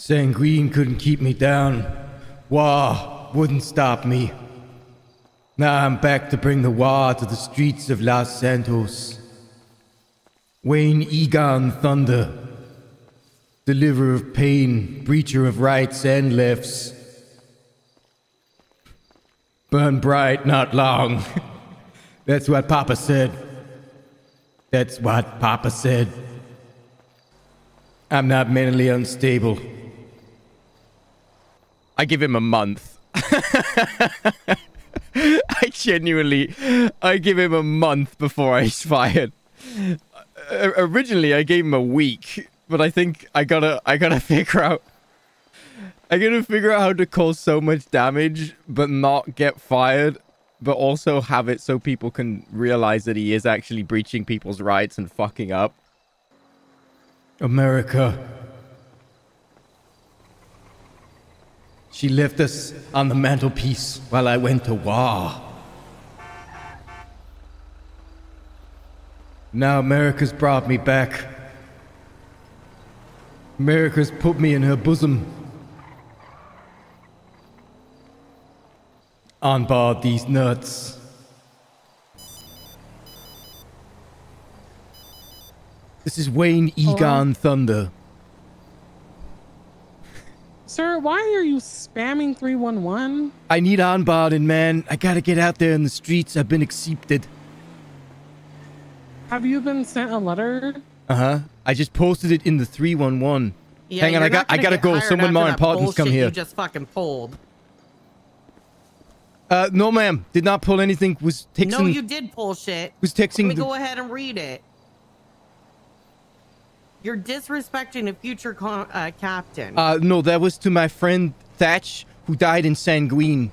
Sanguine couldn't keep me down. War wouldn't stop me. Now I'm back to bring the war to the streets of Los Santos. Wayne Egon Thunder. Deliverer of pain, breacher of rights and lefts. Burn bright, not long. That's what Papa said. That's what Papa said. I'm not mentally unstable. I give him a month. I genuinely, I give him a month before he's fired. Uh, originally, I gave him a week, but I think I gotta, I gotta figure out. I gotta figure out how to cause so much damage, but not get fired, but also have it so people can realize that he is actually breaching people's rights and fucking up. America. She left us on the mantelpiece while I went to war. Now America's brought me back. America's put me in her bosom. On board these nuts. This is Wayne Egon Thunder. Sir, why are you spamming 311? I need onboarding, man. I gotta get out there in the streets. I've been accepted. Have you been sent a letter? Uh huh. I just posted it in the 311. Yeah, Hang on, I got- not I gonna gotta go. Someone after more that important's come bullshit here. You just fucking pulled. Uh, no, ma'am. Did not pull anything. Was texting. No, you did pull shit. Was texting Let me the- go ahead and read it. You're disrespecting a future uh, captain. Uh, no, that was to my friend Thatch, who died in Sanguine.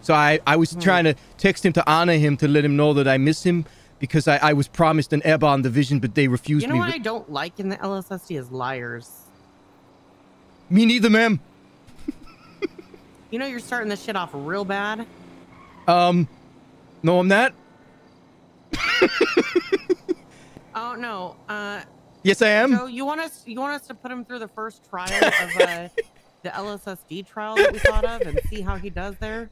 So I, I was trying to text him to honor him to let him know that I miss him because I, I was promised an airborne division, but they refused me. you know me. what I don't like in the LSSD is liars. Me neither, ma'am. You know you're starting this shit off real bad. Um, no, I'm not. Oh no. Uh, Yes, I am. Joe, you want us? You want us to put him through the first trial of uh, the LSSD trial that we thought of, and see how he does there?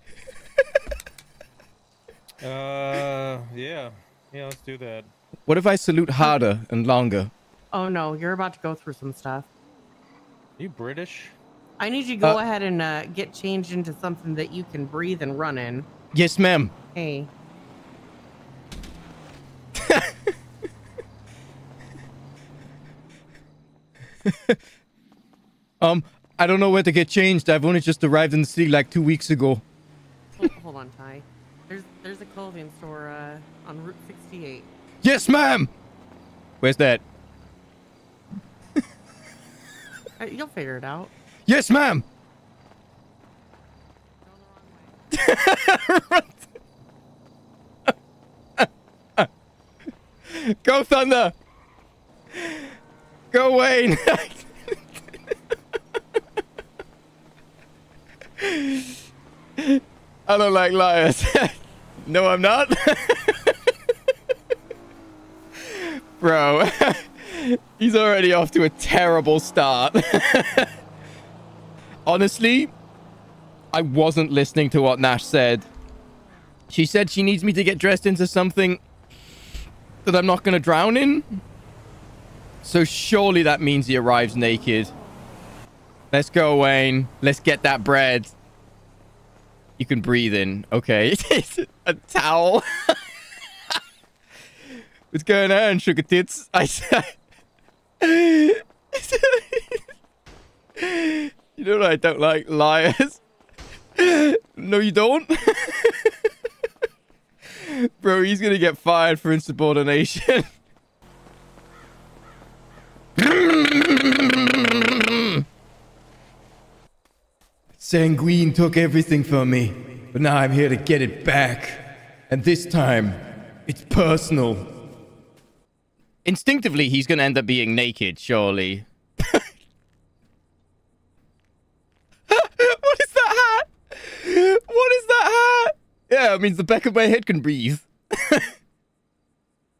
Uh, yeah. Yeah, let's do that. What if I salute harder and longer? Oh no, you're about to go through some stuff. Are You British? I need you to go Uh, ahead and uh, get changed into something that you can breathe and run in. Yes, ma'am. Hey. Um, I don't know where to get changed. I've only just arrived in the city like two weeks ago. Hold, hold on, Ty. There's there's a clothing store uh, on Route 68. Yes, ma'am. Where's that? Uh, you'll figure it out. Yes, ma'am. Go Thunder. Go Wayne. I don't like liars. no, I'm not. Bro, he's already off to a terrible start. Honestly, I wasn't listening to what Nash said. She said she needs me to get dressed into something that I'm not going to drown in. So surely that means he arrives naked. Let's go, Wayne. Let's get that bread. You can breathe in. Okay. a towel. What's going on, sugar tits? I said. you know what I don't like? Liars. no, you don't. Bro, he's gonna get fired for insubordination. Sanguine took everything from me, but now I'm here to get it back. And this time, it's personal. Instinctively, he's gonna end up being naked, surely. what is that hat? What is that hat? Yeah, it means the back of my head can breathe.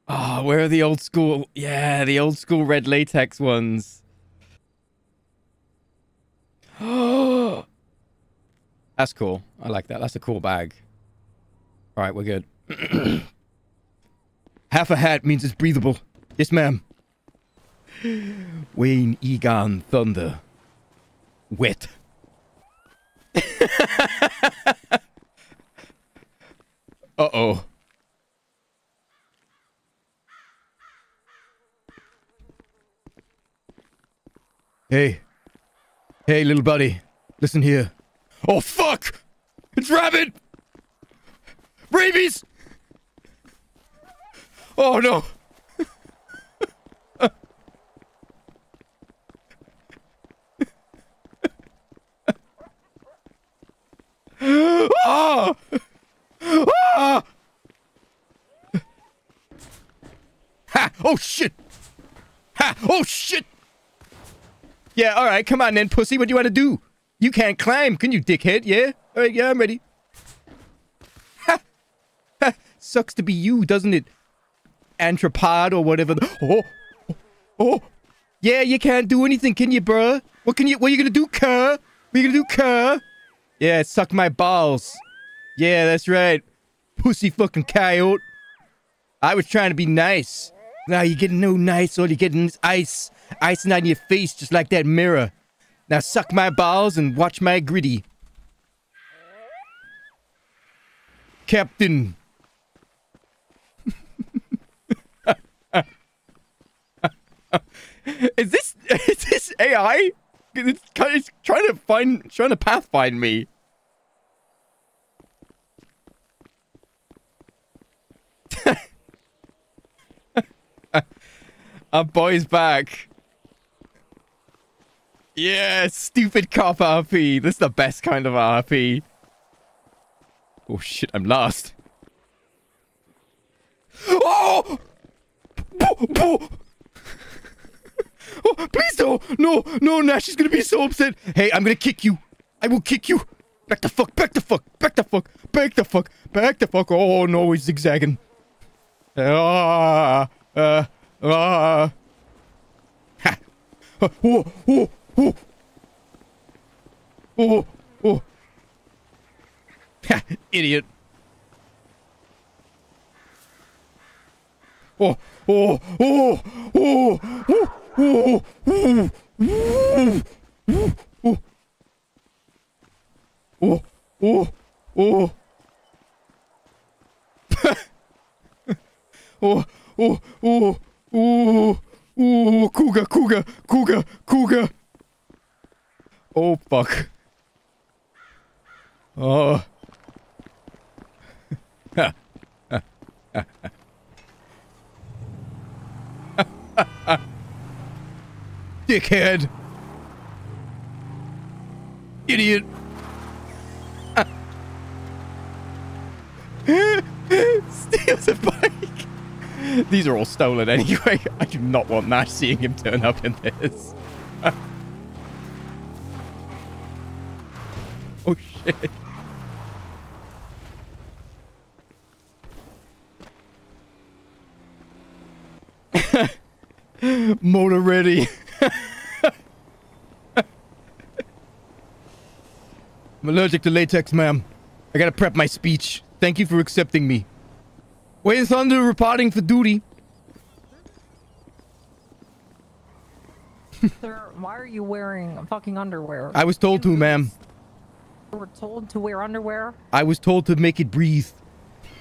Ah, where are the old school? Yeah, the old school red latex ones. That's cool. I like that. That's a cool bag. All right, we're good. Half a hat means it's breathable. Yes, ma'am. Wayne Egon Thunder. Wet. Uh-oh. Hey. Hey, little buddy. Listen here. Oh, fuck! It's Rabbit! Rabies! Oh, no! ah! Ah! Ha! Oh, shit! Ha! Oh, shit! Yeah, all right, come on then, pussy. What do you want to do? You can't climb, can you, dickhead? Yeah? All right, yeah, I'm ready. Ha! Ha! Sucks to be you, doesn't it? Anthropod or whatever. Oh! Oh! Oh! Yeah, you can't do anything, can you, bruh? What can you, what are you gonna do, cur? What are you gonna do, cur? Yeah, suck my balls. Yeah, that's right. Pussy fucking coyote. I was trying to be nice. Now you're getting no nice. All you're getting is ice. Icing on your face just like that mirror. Now suck my balls and watch my gritty. Captain. is this is this AI? It's, it's trying to find trying to pathfind me. Our boy's back. Yeah, stupid cop RP. This is the best kind of RP. Oh shit, I'm lost. Oh! Oh, oh! Please don't! No, no, Nash is gonna be so upset. Hey, I'm gonna kick you. I will kick you. Back the fuck, back the fuck, back the fuck, back the fuck, back the fuck. Oh no, he's zigzagging. Ah, uh, ah. Ha. Oh, oh, oh. Oh, oh. Ha, idiot. Oh, oh, oh, oh, oh, oh, oh, oh, oh, oh, oh, oh. Oh, oh, oh, oh, oh, cougar, cougar, cougar, cougar. Oh, fuck. Oh. Dickhead. Idiot. Steals a bike. These are all stolen anyway. I do not want Nash seeing him turn up in this. Oh shit. Motor ready. I'm allergic to latex, ma'am. I gotta prep my speech. Thank you for accepting me. Wayne Thunder reporting for duty. Sir, why are you wearing fucking underwear? I was told to, ma'am. Were told to wear underwear. I was told to make it breathe.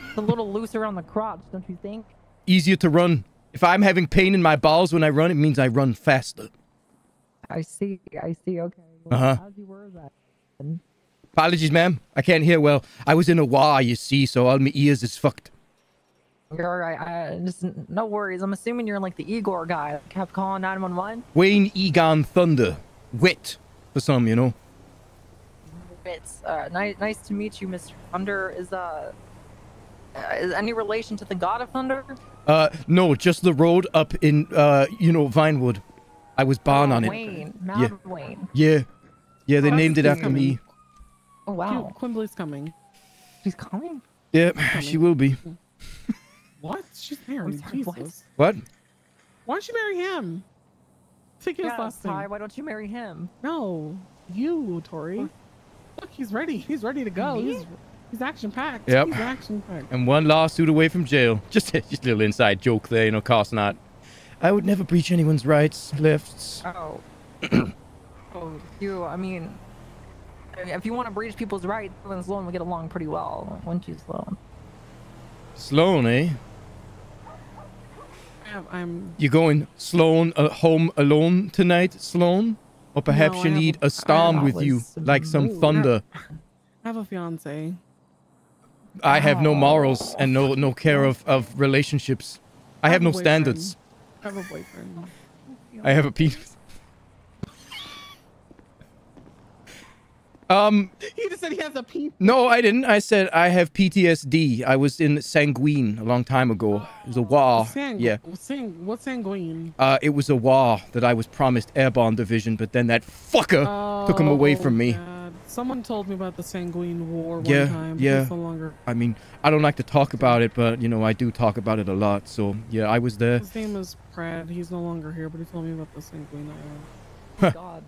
It's a little looser on the crotch, don't you think? Easier to run. If I'm having pain in my balls when I run, it means I run faster. I see. I see. Okay. Well, Uh-huh. How'd you wear that? then? Apologies, ma'am. I can't hear well. I was in a war, you see, so all my ears is fucked. You're all right. I, just no worries. I'm assuming you're like the Igor guy that kept calling 911. Wayne Egon Thunder. Wit. For some, you know. It's uh, nice. Nice to meet you, Mr. Thunder. Is uh, uh, is any relation to the God of Thunder? Uh, no, just the road up in, uh, you know, Vinewood. I was born Oh, on it. Wayne, Mount Wayne. Yeah. Yeah, they Oh, named it he's after me. Oh wow, Quimbley's coming. she's coming. Yep, she will be. What? She's married. sorry, what? Jesus. What? Why'd she marry him? Take his Yeah, last name. Why don't you marry him? No, you, Tori. Look, he's ready. He's ready to go. He's he's action packed. Yep. He's action packed. And one lawsuit away from jail. Just, just a little inside joke there, you know, cost not. I would never breach anyone's rights, lifts. Oh. oh, you. I mean, if you want to breach people's rights, you and Sloan would get along pretty well, wouldn't you, Sloan? Sloan, eh? I'm- I'm. You going Sloan uh, home alone tonight, Sloan? Or perhaps No, you need a- a storm with you, like some moved. thunder. I have a fiance. I have no morals and no no care of, of relationships. I have a no boyfriend. standards. I have a boyfriend. I have a penis. Um, He just said he has a penis. no, I didn't. I said I have PTSD. I was in Sanguine a long time ago. It was a war. Sang- Yeah. Sang- what's sanguine? Uh, it was a war that I was promised airborne division, but then that fucker took him away from me. Oh, God. Someone told me about the sanguine war one Yeah, time. yeah. No longer. I mean, I don't like to talk about it, but you know, I do talk about it a lot. So yeah, I was there. His name is Brad. He's no longer here, but he told me about the sanguine war. Oh, God.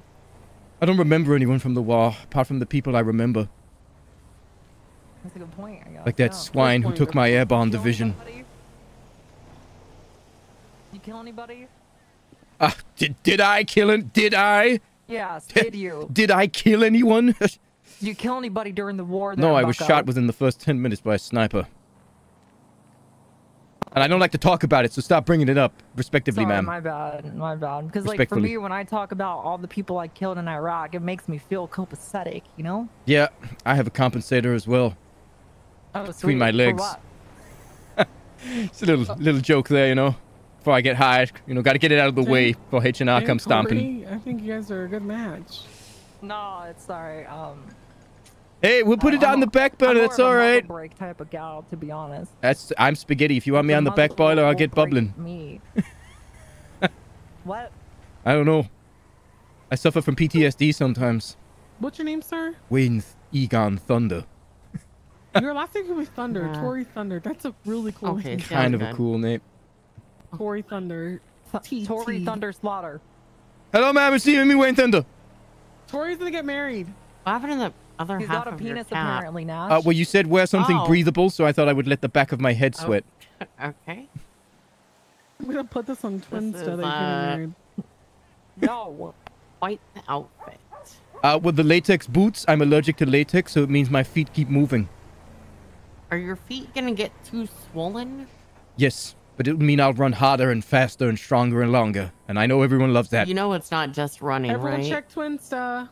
I don't remember anyone from the war, apart from the people I remember, That's a good point. I guess. like that yeah. swine who took my airborne Kill division. anybody? You kill anybody? Ah, did did I kill him? Did I? Yes, did you? Did I kill anyone? Did you kill anybody during the war? no, I was bucko? shot within the first ten minutes by a sniper. And I don't like to talk about it, so stop bringing it up, respectively, Sorry, ma'am. my bad, my bad. Because like for me, when I talk about all the people I killed in Iraq, it makes me feel copacetic, you know? Yeah, I have a compensator as well. Oh, Between sweet. my legs. It's a little little joke there, you know. Before I get hired, you know, got to get it out of the way before H and R Hey, come stomping. Corey, I think you guys are a good match. No, it's sorry. Um, Hey, we'll put it I'm on the back burner. That's all right. a all. Break type of gal, to be honest. That's I'm spaghetti. If you want me on the back muzzle boiler, I'll get bubbling. Me. what? I don't know. I suffer from PTSD sometimes. What's your name, sir? Wayne Th- Egon Thunder. Your last name could be Thunder. Yeah. Tori Thunder. That's a really cool Okay, name. sounds Kind of a cool name. Tori Thunder. Th- Tori TT. Thunder Slaughter. Hello, ma'am. It's me, Wayne Thunder. Tori's gonna get married. What happened in the other He's half got a of your penis cap? apparently, Nash. Uh, well, you said wear something Oh. breathable, so I thought I would let the back of my head Oh. sweat. Okay. I'm gonna put this on Twinsta is, that you're getting uh, married. no. Quite the outfit. Uh, with the latex boots, I'm allergic to latex, so it means my feet keep moving. Are your feet gonna get too swollen? Yes, but it would mean I'll run harder and faster and stronger and longer, and I know everyone loves that. You know it's not just running, Everyone right? check Twinsta.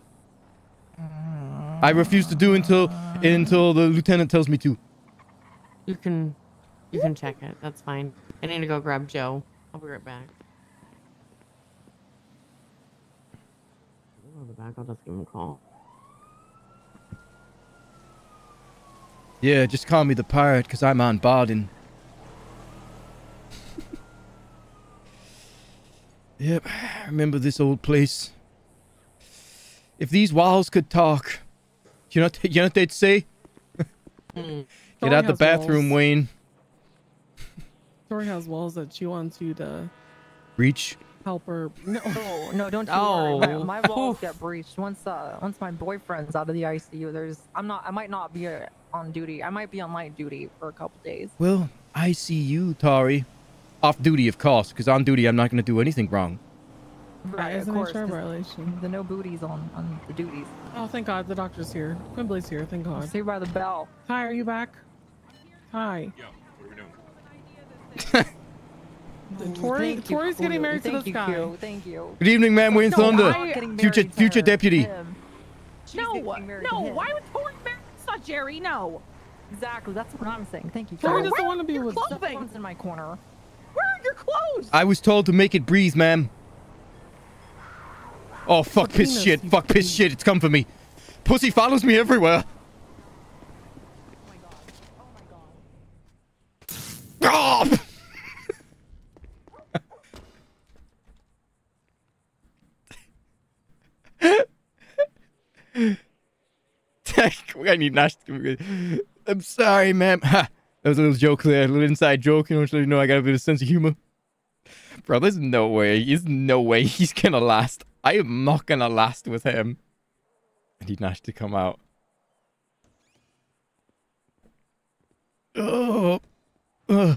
I refuse to do until until the lieutenant tells me to. You can, you can check it. That's fine. I need to go grab Joe. I'll be right back. I'll back. I'll just give him a call. Yeah, just call me the pirate, because I'm on Baden. yep, remember this old place. If these walls could talk, you know, you know what they'd say? Mm. Get out the bathroom, walls. Wayne. Tori has walls that she wants you to Reach. help her. No. No, no, don't you Oh. worry. My, my walls get breached once. Uh, once my boyfriend's out of the ICU. There's, I'm not. I might not be uh, on duty. I might be on light duty for a couple days. Well, I see you, Tori. Off duty, of course, because on duty I'm not going to do anything wrong. That Right, of an course. HR 'cause violation. The no booties on on the duties. Oh, thank God, the doctor's here. Quimbley's here. Thank God. Saved by the bell. Hi, are you back? Hi. Yo, what are we doing? The Tori, Thank you, Tori's getting Q. married to Thank this you, guy. Q. Thank you. Good evening, ma'am. Wayne No, Thunder. I'm not getting Future future deputy. No, getting married to no. Why would Tori marry? It's not Jerry. No. Exactly. That's what I'm saying. Thank you. Tori doesn't want to be with. clothes? Someone's in my corner. Where are your clothes? I was told to make it breeze, ma'am. Oh, fuck, piss shit. Fuck, piss shit. It's come for me. Pussy follows me everywhere. Oh! I need Nash. to- I'm sorry, ma'am. Ha! That was a little joke there, a little inside joke. You know, so you know I got a bit of sense of humor. Bro, there's no way. There's no way he's gonna last. I am not going to last with him. And he Nash to come out. Oh. Uh.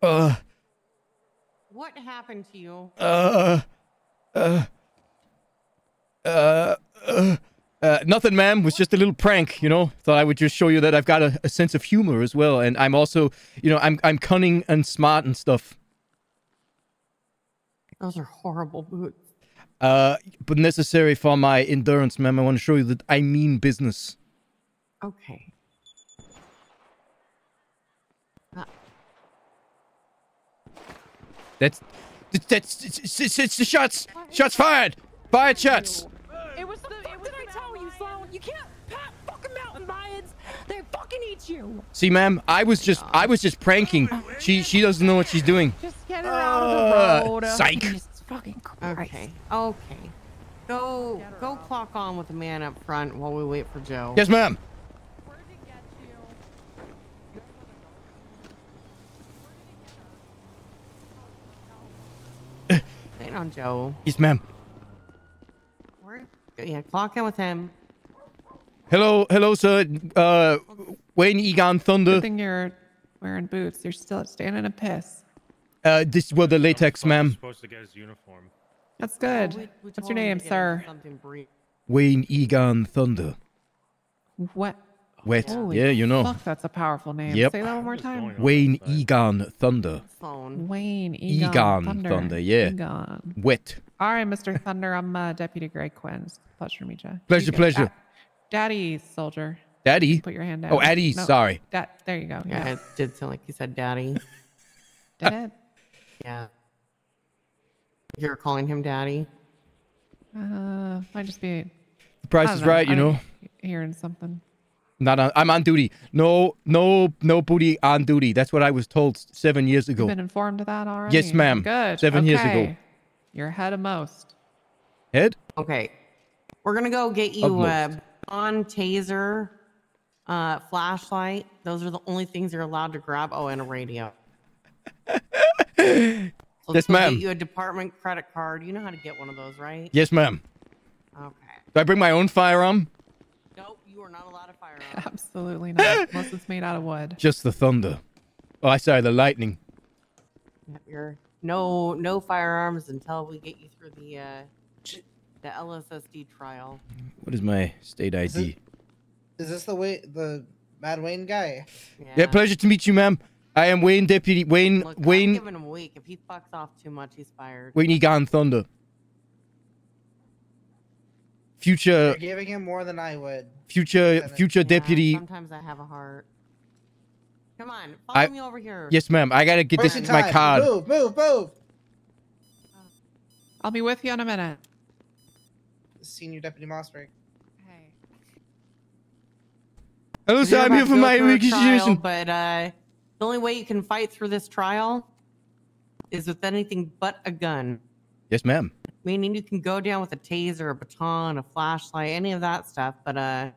Uh. What happened to you? Uh. Uh. Uh. uh. Uh, nothing, ma'am. Was just a little prank, you know. Thought I would just show you that I've got a, a sense of humor as well, and I'm also, you know, I'm I'm cunning and smart and stuff. Those are horrible boots. Uh, but necessary for my endurance, ma'am. I want to show you that I mean business. Okay. That's that's, that's it's, it's, it's the shots. Shots fired. Fired shots. It was the. It was I tell you, Sloan? You can't pat fucking mountain lions. They fucking eat you. See, ma'am, I was just I was just pranking. She she doesn't know what she's doing. Just get her out of Uh, the road. psych. Jesus fucking Christ. Okay. Okay. Go go clock on with the man up front while we wait for Joe. Yes, ma'am. Wait on Joe. Yes, ma'am. Where- Yeah, clock in with him. Hello, hello, sir. Uh, Wayne Egon Thunder. Good thing you're wearing boots. You're still standing a piss. Uh, this were the latex, He's ma'am. supposed to get his uniform. That's good. Oh, we- we What's told your him name, to get sir? Something brief. Wayne Egon Thunder. What? Wet. Holy yeah, you know. Fuck, that's a powerful name. Yep. Say that one more time. Wayne inside? Egon Thunder. Phone. Wayne Egon, Egon Thunder. Thunder, yeah. Egon. Wet. All right, Mr. Thunder. I'm uh, Deputy Greg Quinn. Pleasure to meet you. Pleasure, pleasure. Daddy, soldier. Daddy. Put your hand down. Oh, Addie. No, Sorry. That. There you go. Yeah, Yeah. it did sound like you said daddy. Did it? Yeah. You're calling him daddy? Uh, might just be. The price is know, right, you I'm know. Hearing something. Not on. I'm on duty. No, no, no booty on duty. That's what I was told seven years You've ago. been informed of that already. Yes, ma'am. Good. Seven years ago. You're ahead of most. Head. Okay. We're gonna go get you a on taser, uh, flashlight. Those are the only things you're allowed to grab. Oh, and a radio. So Yes, let's go ma'am. Get you a department credit card. You know how to get one of those, right? Yes, ma'am. Okay. Do I bring my own firearm? Nope, you are not allowed a firearm. Absolutely not. unless it's made out of wood. Just the thunder. Oh, I sorry, the lightning. Yep, You're no no firearms until we get you through the uh, the LSSD trial. What is my state Is ID? it- Is this the way the Mad Wayne guy? Yeah, pleasure to meet you, ma'am. I am Wayne Deputy Wayne Look, I'm Wayne giving him a week. If he fucks off too much, he's fired. Wayne Egon Thunder. Future You're giving him more than I would. future Lieutenant. future Yeah, deputy. Sometimes I have a heart. Come on, follow I- me over here. Yes, ma'am. I gotta get this Wasting my card. Move, move, move. I'll be with you in a minute. Senior Deputy Mossberg. Hey. Hello, sir. I'm here for my through a trial, requisition. But uh, the only way you can fight through this trial is with anything but a gun. Yes, ma'am. Meaning you can go down with a taser, a baton, a flashlight, any of that stuff. But uh,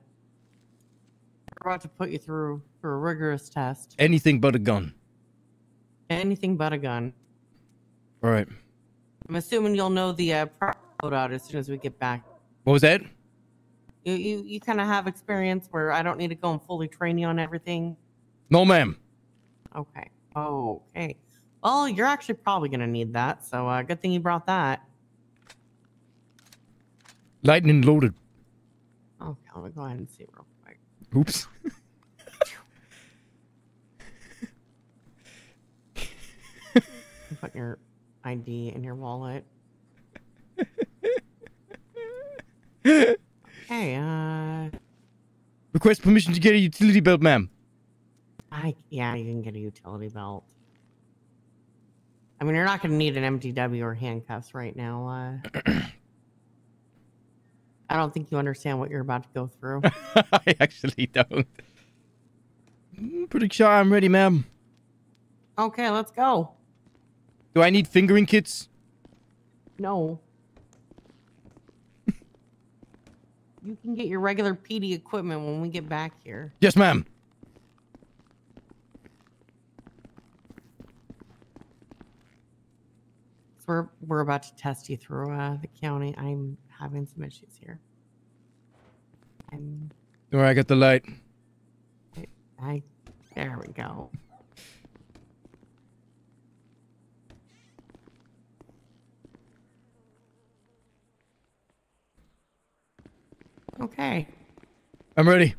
we're about to put you through through a rigorous test. Anything but a gun. Anything but a gun. All right. I'm assuming you'll know the uh, loadout as soon as we get back. What was that? You you, you kind of have experience where I don't need to go and fully train you on everything. No, ma'am. Okay. Oh, okay. Well, you're actually probably gonna need that. So uh, good thing you brought that. Lightning loaded. Okay, let me go ahead and see real quick. Oops. Put your ID in your wallet. Okay. Uh, Request permission to get a utility belt, ma'am. I yeah, you can get a utility belt. I mean, you're not gonna need an MTW or handcuffs right now. Uh, I don't think you understand what you're about to go through. I actually don't. Mm, Pretty sure I'm ready, ma'am. Okay, let's go. Do I need fingering kits? No. you can get your regular PD equipment when we get back here. Yes, ma'am. We're we're about to test you through uh, the county. I'm having some issues here. I'm All right, I got the light. I, there we go. Okay. I'm ready.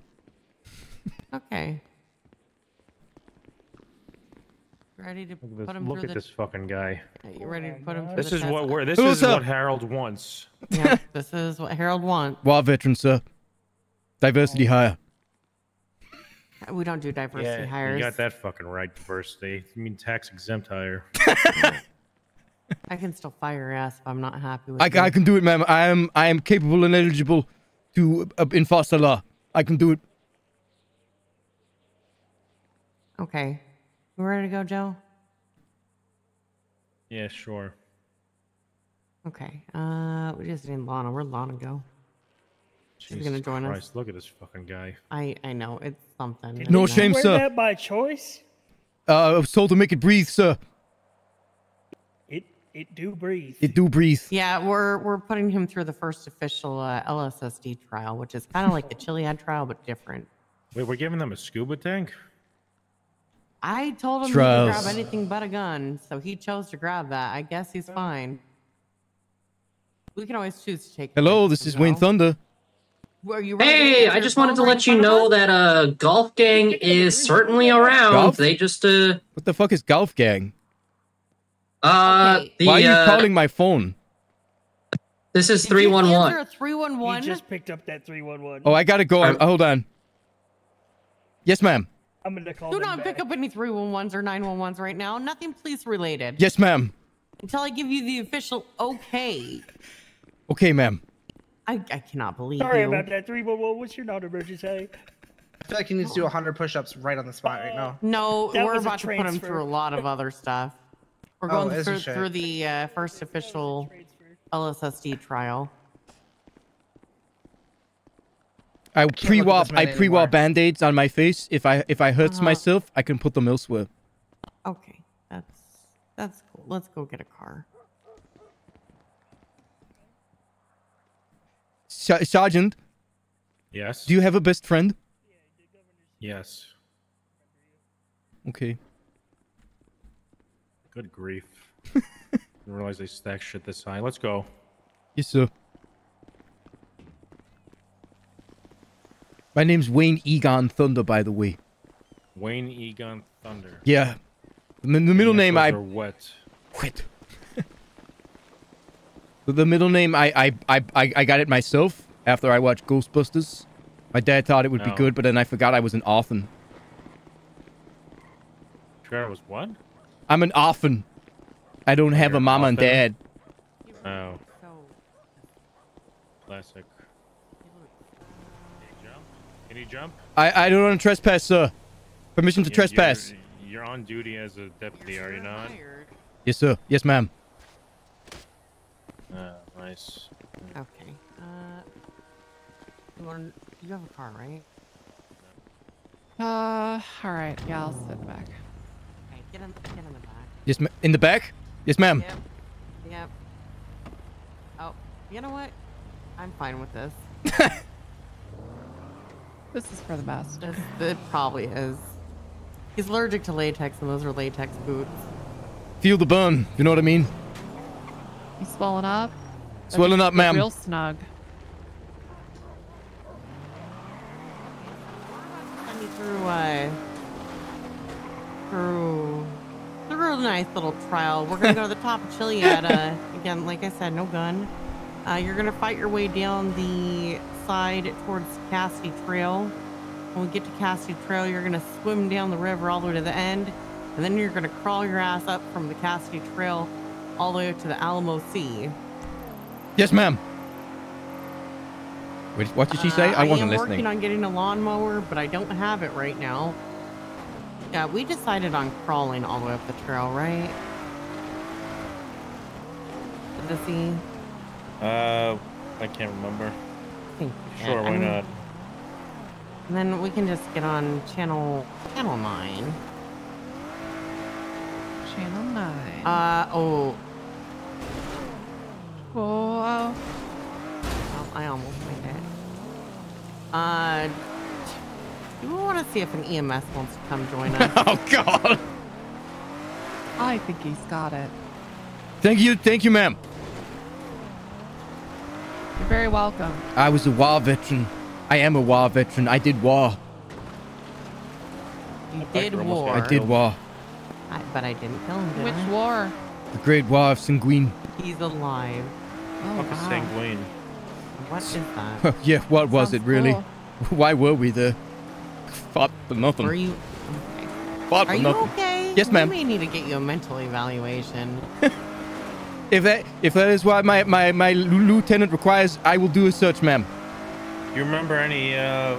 Okay. Ready to Look at put this, him look through at the. this fucking guy. Are you ready to put him through This the is test? what we're. This Who's is up? what Harold wants. Yeah, this is what Harold wants. War veteran, sir. Diversity hire. We don't do diversity Yeah, hires. you got that fucking right. Diversity. You mean tax exempt hire? I can still fire your ass if I'm not happy with I, you. I can do it, ma'am. I am I am capable and eligible to uh, enforce the law. I can do it. Okay. You ready to go, Joe? Yeah, sure. Okay. Uh, we just need Lana. Where'd Lana go? She's gonna Jesus join us. Christ, Look at this fucking guy. I I know it's something. No isn't it? shame, Wear sir. that by choice. Uh, I was told to make it breathe, sir. It it do breathe. It do breathe. Yeah, we're we're putting him through the first official uh, LSSD trial, which is kind of like the Chiliad trial but different. Wait, we're giving them a scuba tank? I told him he Trials. could grab anything but a gun, so he chose to grab that. I guess he's fine. We can always choose to take. Hello, this is Wayne? Thunder. Were you Hey, I just wanted to let you in front of know that uh Golf Gang is certainly around. Golf? They just uh What the fuck is Golf Gang? uh Okay. the Why are you uh, calling my phone? this is Did you three one answer one. a three one He one. just picked up that three one one. Oh, I gotta go. I'm- hold on. Yes, ma'am. I'm gonna call. Do them not pick up any 311s or 911s right now. Nothing police related. Yes, ma'am. Until I give you the official okay. Okay, ma'am. I, I cannot believe Sorry you. about that three one one. What's your non-emergency? I feel like he needs to do 100 push-ups right on the spot right now. No, That we're about to put him through a lot of other stuff. We're Oh, going is through, through the uh, first official LSSD trial. I pre-wap this man I pre-wap band-aids on my face. If I if I hurts Uh-huh. myself, I can put them elsewhere. Okay, that's that's cool. Let's go get a car. Ser- Sergeant, Yes. do you have a best friend? Yes. Okay. Good grief. Didn't realize they stack shit this high. Let's go. Yes, sir. My name's Wayne Egon Thunder, by the way. Wayne Egon Thunder. Yeah. The, the middle name I Initials wet. quit. the, the middle name I, I I I I got it myself after I watched Ghostbusters. My dad thought it would be Oh. good, but then I forgot I was an orphan. Trevor was what? I'm an orphan. I don't have You're a an mama and dad. Oh, uh, classic. Jump? I I don't want to trespass, sir. Permission to You- trespass. You're, you're on duty as a deputy, you're are you not? hired. Yes, sir. Yes, ma'am. Ah, nice. Okay. Uh, you want? You have a car, right? Uh, all right. Yeah, I'll sit back. Okay, get in, get in the back. Yes, ma- in the back. Yes, ma'am. Yep. Yep. Oh, you know what? I'm fine with this. This is for the best. This it probably is. He's allergic to latex, and those are latex boots. Feel the burn. You know what I mean? He's swelling up? Swelling up, ma'am. Real snug. Send you through uh through through a nice little trial. We're gonna go to the top of Chiliad. Uh, again, like I said, no gun. Uh, you're gonna fight your way down the side towards Cassidy Trail. When we get to Cassidy Trail, you're gonna swim down the river all the way to the end, and then you're gonna crawl your ass up from the Cassidy Trail all the way to the Alamo Sea. Yes, ma'am. What did she say? Uh, I wasn't listening. I am working on getting a lawnmower, but I don't have it right now. Yeah, we decided on crawling all the way up the trail, right? To the sea. Uh, I can't remember. I think we Sure, did. why I mean, not? And then we can just get on channel channel nine. Channel 9. Uh oh, oh, well, I almost made it. Uh, Do we want to see if an EMS wants to come join us? oh God! I think he's got it. Thank you, thank you, ma'am. You're very welcome. I was a war veteran. I am a war veteran. I did war. You did war. I did war. I, but I didn't kill him. Did Which I? war? The Great War of Sanguine. He's alive. Oh, Fuck a wow. sanguine. What is that? yeah, what was it really? cool. Why were we there? Fought for nothing. Were you? Okay. Fought for Are you nothing. okay? Yes, ma'am. We may need to get you a mental evaluation. If that if that is what my my my lieutenant requires, I will do a search, ma'am. You remember any uh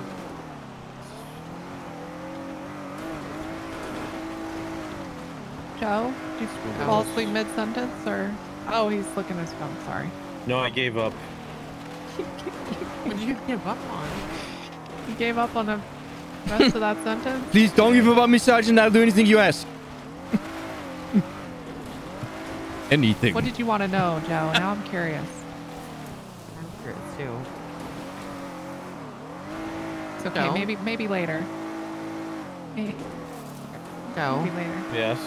Joe, did you fall asleep mid-sentence or? Oh, he's looking at his phone. Sorry. No, I gave up. what did you give up on? You gave up on the rest of that sentence. Please don't give up on me, Sergeant. I'll do anything you ask. Anything. What did you want to know, Joe? Now I'm curious. I'm curious too. It's okay. Joe? Maybe maybe later. Maybe, Go. maybe later. Yes.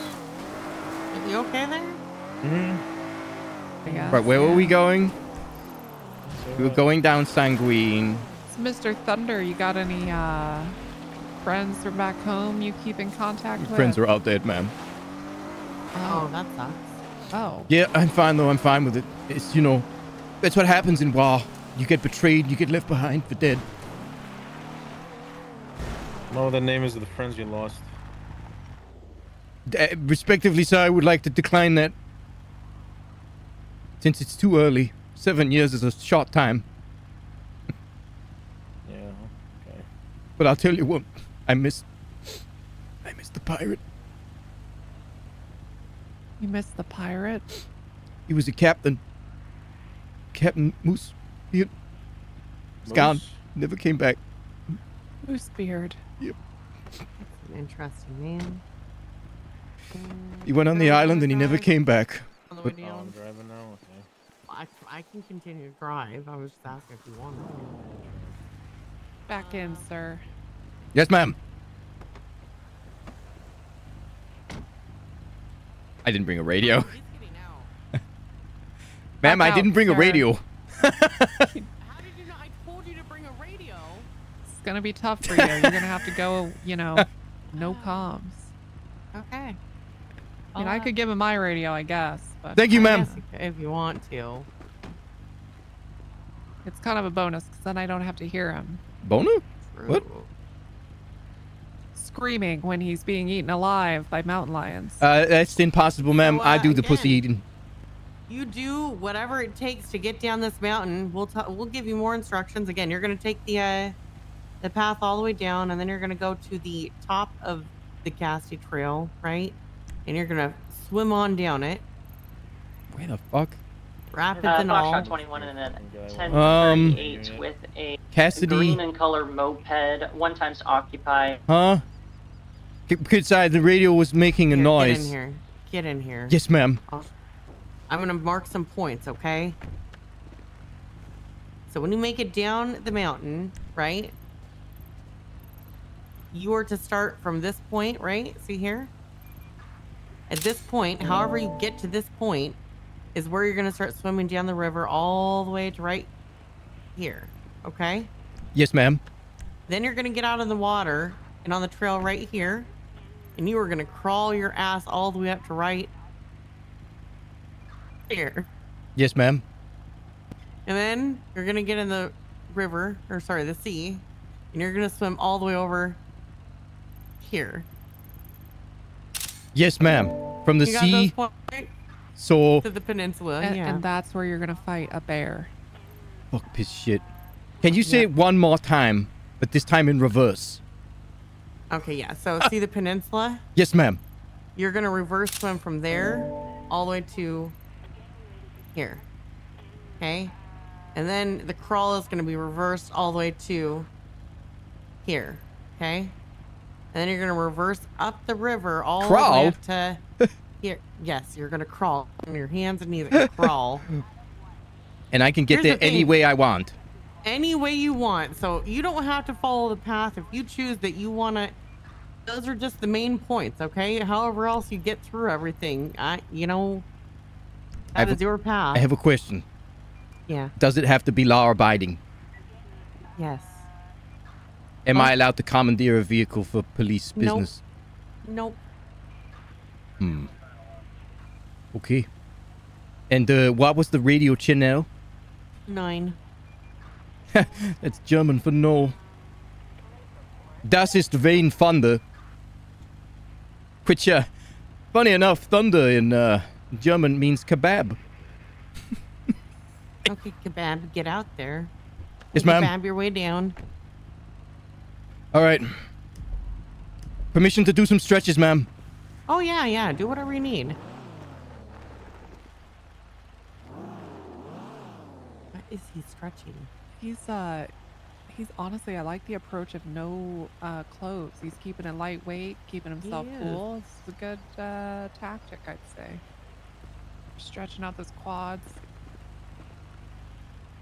Are You okay there? Mm-hmm. I guess. Right, where were we yeah. going? We were going down Sanguine. So, Mr. Thunder, you got any uh friends from back home you keep in contact with? Friends are all dead, ma'am. Oh, Oh, that sucks. Oh. Yeah, I'm fine though. I'm fine with it. It's you know, that's what happens in war. You get betrayed, you get left behind for dead. No, the name is of the friends you lost. Uh, respectively, sir, I would like to decline that. Since it's too early. Seven years is a short time. Yeah. Okay. But I'll tell you what, I miss. I miss the pirate. You missed the pirate. He was a captain. Captain Moose. He he's gone. Never came back. Moosebeard. An interesting name. He went on the island and he never uh, came back. On the way But- Oh, I'm down. driving now. Okay. I, I can continue to drive. I was just asking if you wanted to. Back in, sir. Yes, ma'am. I didn't bring a radio. He's. Ma'am, I didn't out, bring a radio. How did you know? I told you to bring a radio. It's gonna be tough for you. You're gonna have to go, you know, no comms. Okay. I mean, I could give him my radio, I guess, but Thank you, I ma'am. guess you could If you want to. it's kind of a bonus because then I don't have to hear him Bonus? What? True. screaming when he's being eaten alive by mountain lions. Uh, that's impossible, ma'am. So, I uh, do the pussy eating. You do whatever it takes to get down this mountain. We'll t- we'll give you more instructions. Again, you're gonna take the uh, the path all the way down, and then you're gonna go to the top of the Cassidy Trail, right? And you're gonna swim on down it, Where the fuck? rapids Uh, and all. Foxtrot 21 and then Um, 1038 with a Cassidy. green and color moped, one times occupy. Huh? Good side, uh, the radio was making a Here, noise. Get in here. Get in here. Yes, ma'am. I'm gonna mark some points, okay? So when you make it down the mountain, right? You are to start from this point, right? See here? At this point, however you get to this point, is where you're gonna start swimming down the river all the way to right here. Okay? Yes, ma'am. Then you're gonna get out of the water and on the trail right here, and you are gonna crawl your ass all the way up to right here. Yes, ma'am. And then you're gonna get in the river, or sorry, the sea, and you're gonna swim all the way over here. Yes, ma'am. From the you sea, those points so to the peninsula. and, yeah. and that's where you're gonna fight a bear. fuck piss shit. Can you say it one more time, but this time in reverse? Okay, yeah. So see the peninsula? Yes, ma'am. You're gonna reverse swim from there all the way to here. Okay? And then the crawl is gonna be reversed all the way to here. Okay? And then you're gonna reverse up the river all the way up to here. Yes, you're gonna crawl on your hands and knees and crawl. And I can get Here's the there any way I want. any way you want. So you don't have to follow the path if you choose that you want to. Those are just the main points, okay? However else you get through everything, I, you know, I have is a- your path. I have a question. Yeah. Does it have to be law abiding? Yes. Am I allowed to commandeer a vehicle for police Nope. business? Nope. Hmm. Okay. And uh, what was the radio channel? Nine. That's German for no. Das ist Wayne Thunder. Which, uh, funny enough, thunder in uh, German means kebab. Okay, kebab, get out there. Yes, ma'am. Kebab your way down. All right. Permission to do some stretches, ma'am. Oh yeah, yeah. Do whatever you need. What is he stretching? He's uh he's honestly I like the approach of no uh clothes. He's keeping it lightweight, keeping himself is. cool. It's a good uh tactic, I'd say. Stretching out those quads.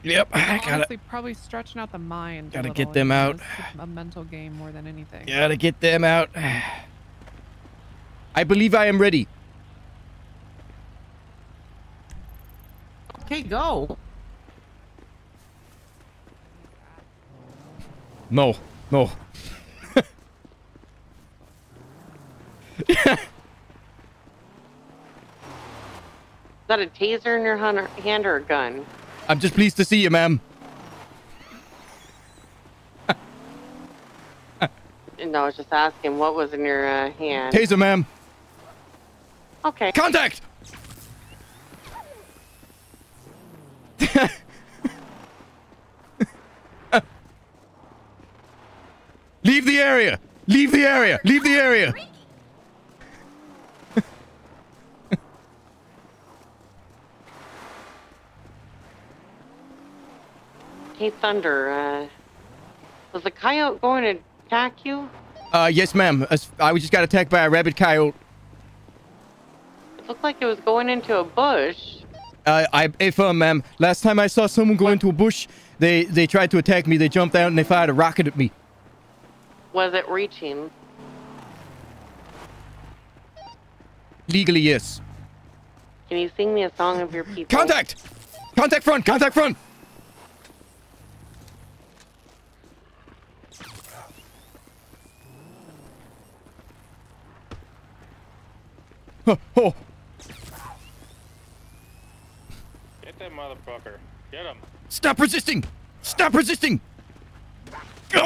Yep, I gotta, Honestly, probably stretching out the mind. a gotta little, get them you know, out. it's A mental game more than anything. gotta get them out. I believe I am ready. Okay, go. No, no. Is that a taser in your hand or a gun? I'm just pleased to see you, ma'am. No, I was just asking what was in your uh, hand. Taser, ma'am. Okay. Contact! Leave the area! Leave the area! Leave the area! Hey, Thunder. Uh, was the coyote going to attack you? Uh, yes, ma'am. I just got attacked by a rabid coyote. It looked like it was going into a bush. Uh, I affirm, ma'am. Last time I saw someone go into a bush, they they tried to attack me. They jumped out and they fired a rocket at me. Was it reaching? Legally, yes. Can you sing me a song of your people? Contact! Contact front! Contact front! Oh, oh, Get that motherfucker. Get him. stop resisting! Stop resisting! My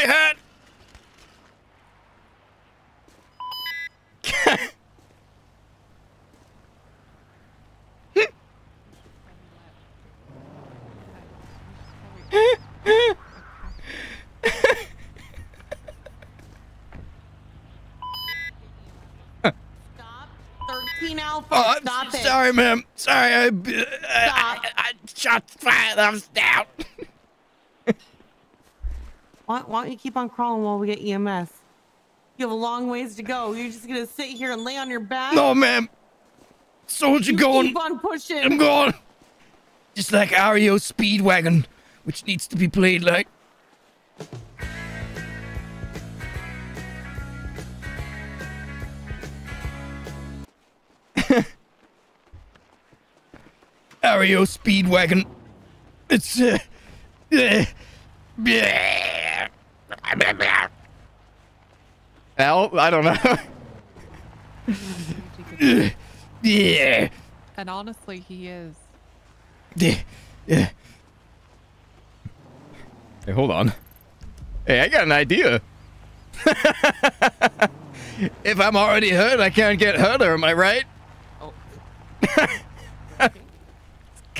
hat! Stop. 13 Alpha. Oh, Stop it. sorry, ma'am. Sorry, I, I. I, I shot fired. I'm down. Why, why don't you keep on crawling while we get EMS? You have a long ways to go. You're just gonna sit here and lay on your back. No, ma'am. Soldier You going. Keep on pushing. I'm going. Just like REO Speedwagon, which needs to be played like. REO Speedwagon. It's. Uh, uh. Al, I don't know. yeah. And honestly, he is. Yeah. Yeah. Hey, hold on. Hey, I got an idea. if I'm already hurt, I can't get hurter, am I right? Oh.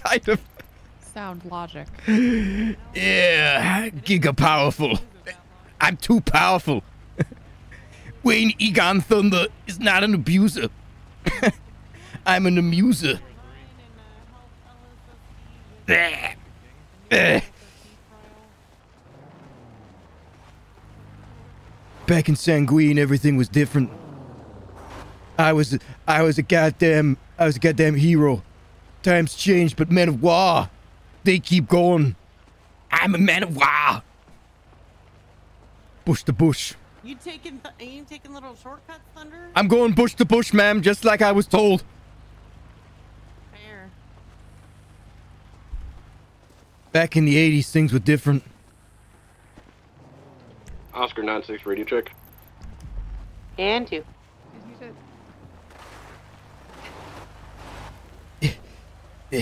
kind of. Sound logic. Yeah, giga powerful. I'm too powerful. Wayne Egon Thunder is not an abuser. I'm an amuser. Back in Sanguine, everything was different. I was, I was a goddamn, I was a goddamn hero. Times change, but men of war, they keep going. I'm a man of war. Bush to bush. You taking th- are you taking little shortcuts, Thunder? I'm going bush to bush, ma'am, just like I was told. Fair. Back in the 80s, things were different. Oscar 96 radio check. And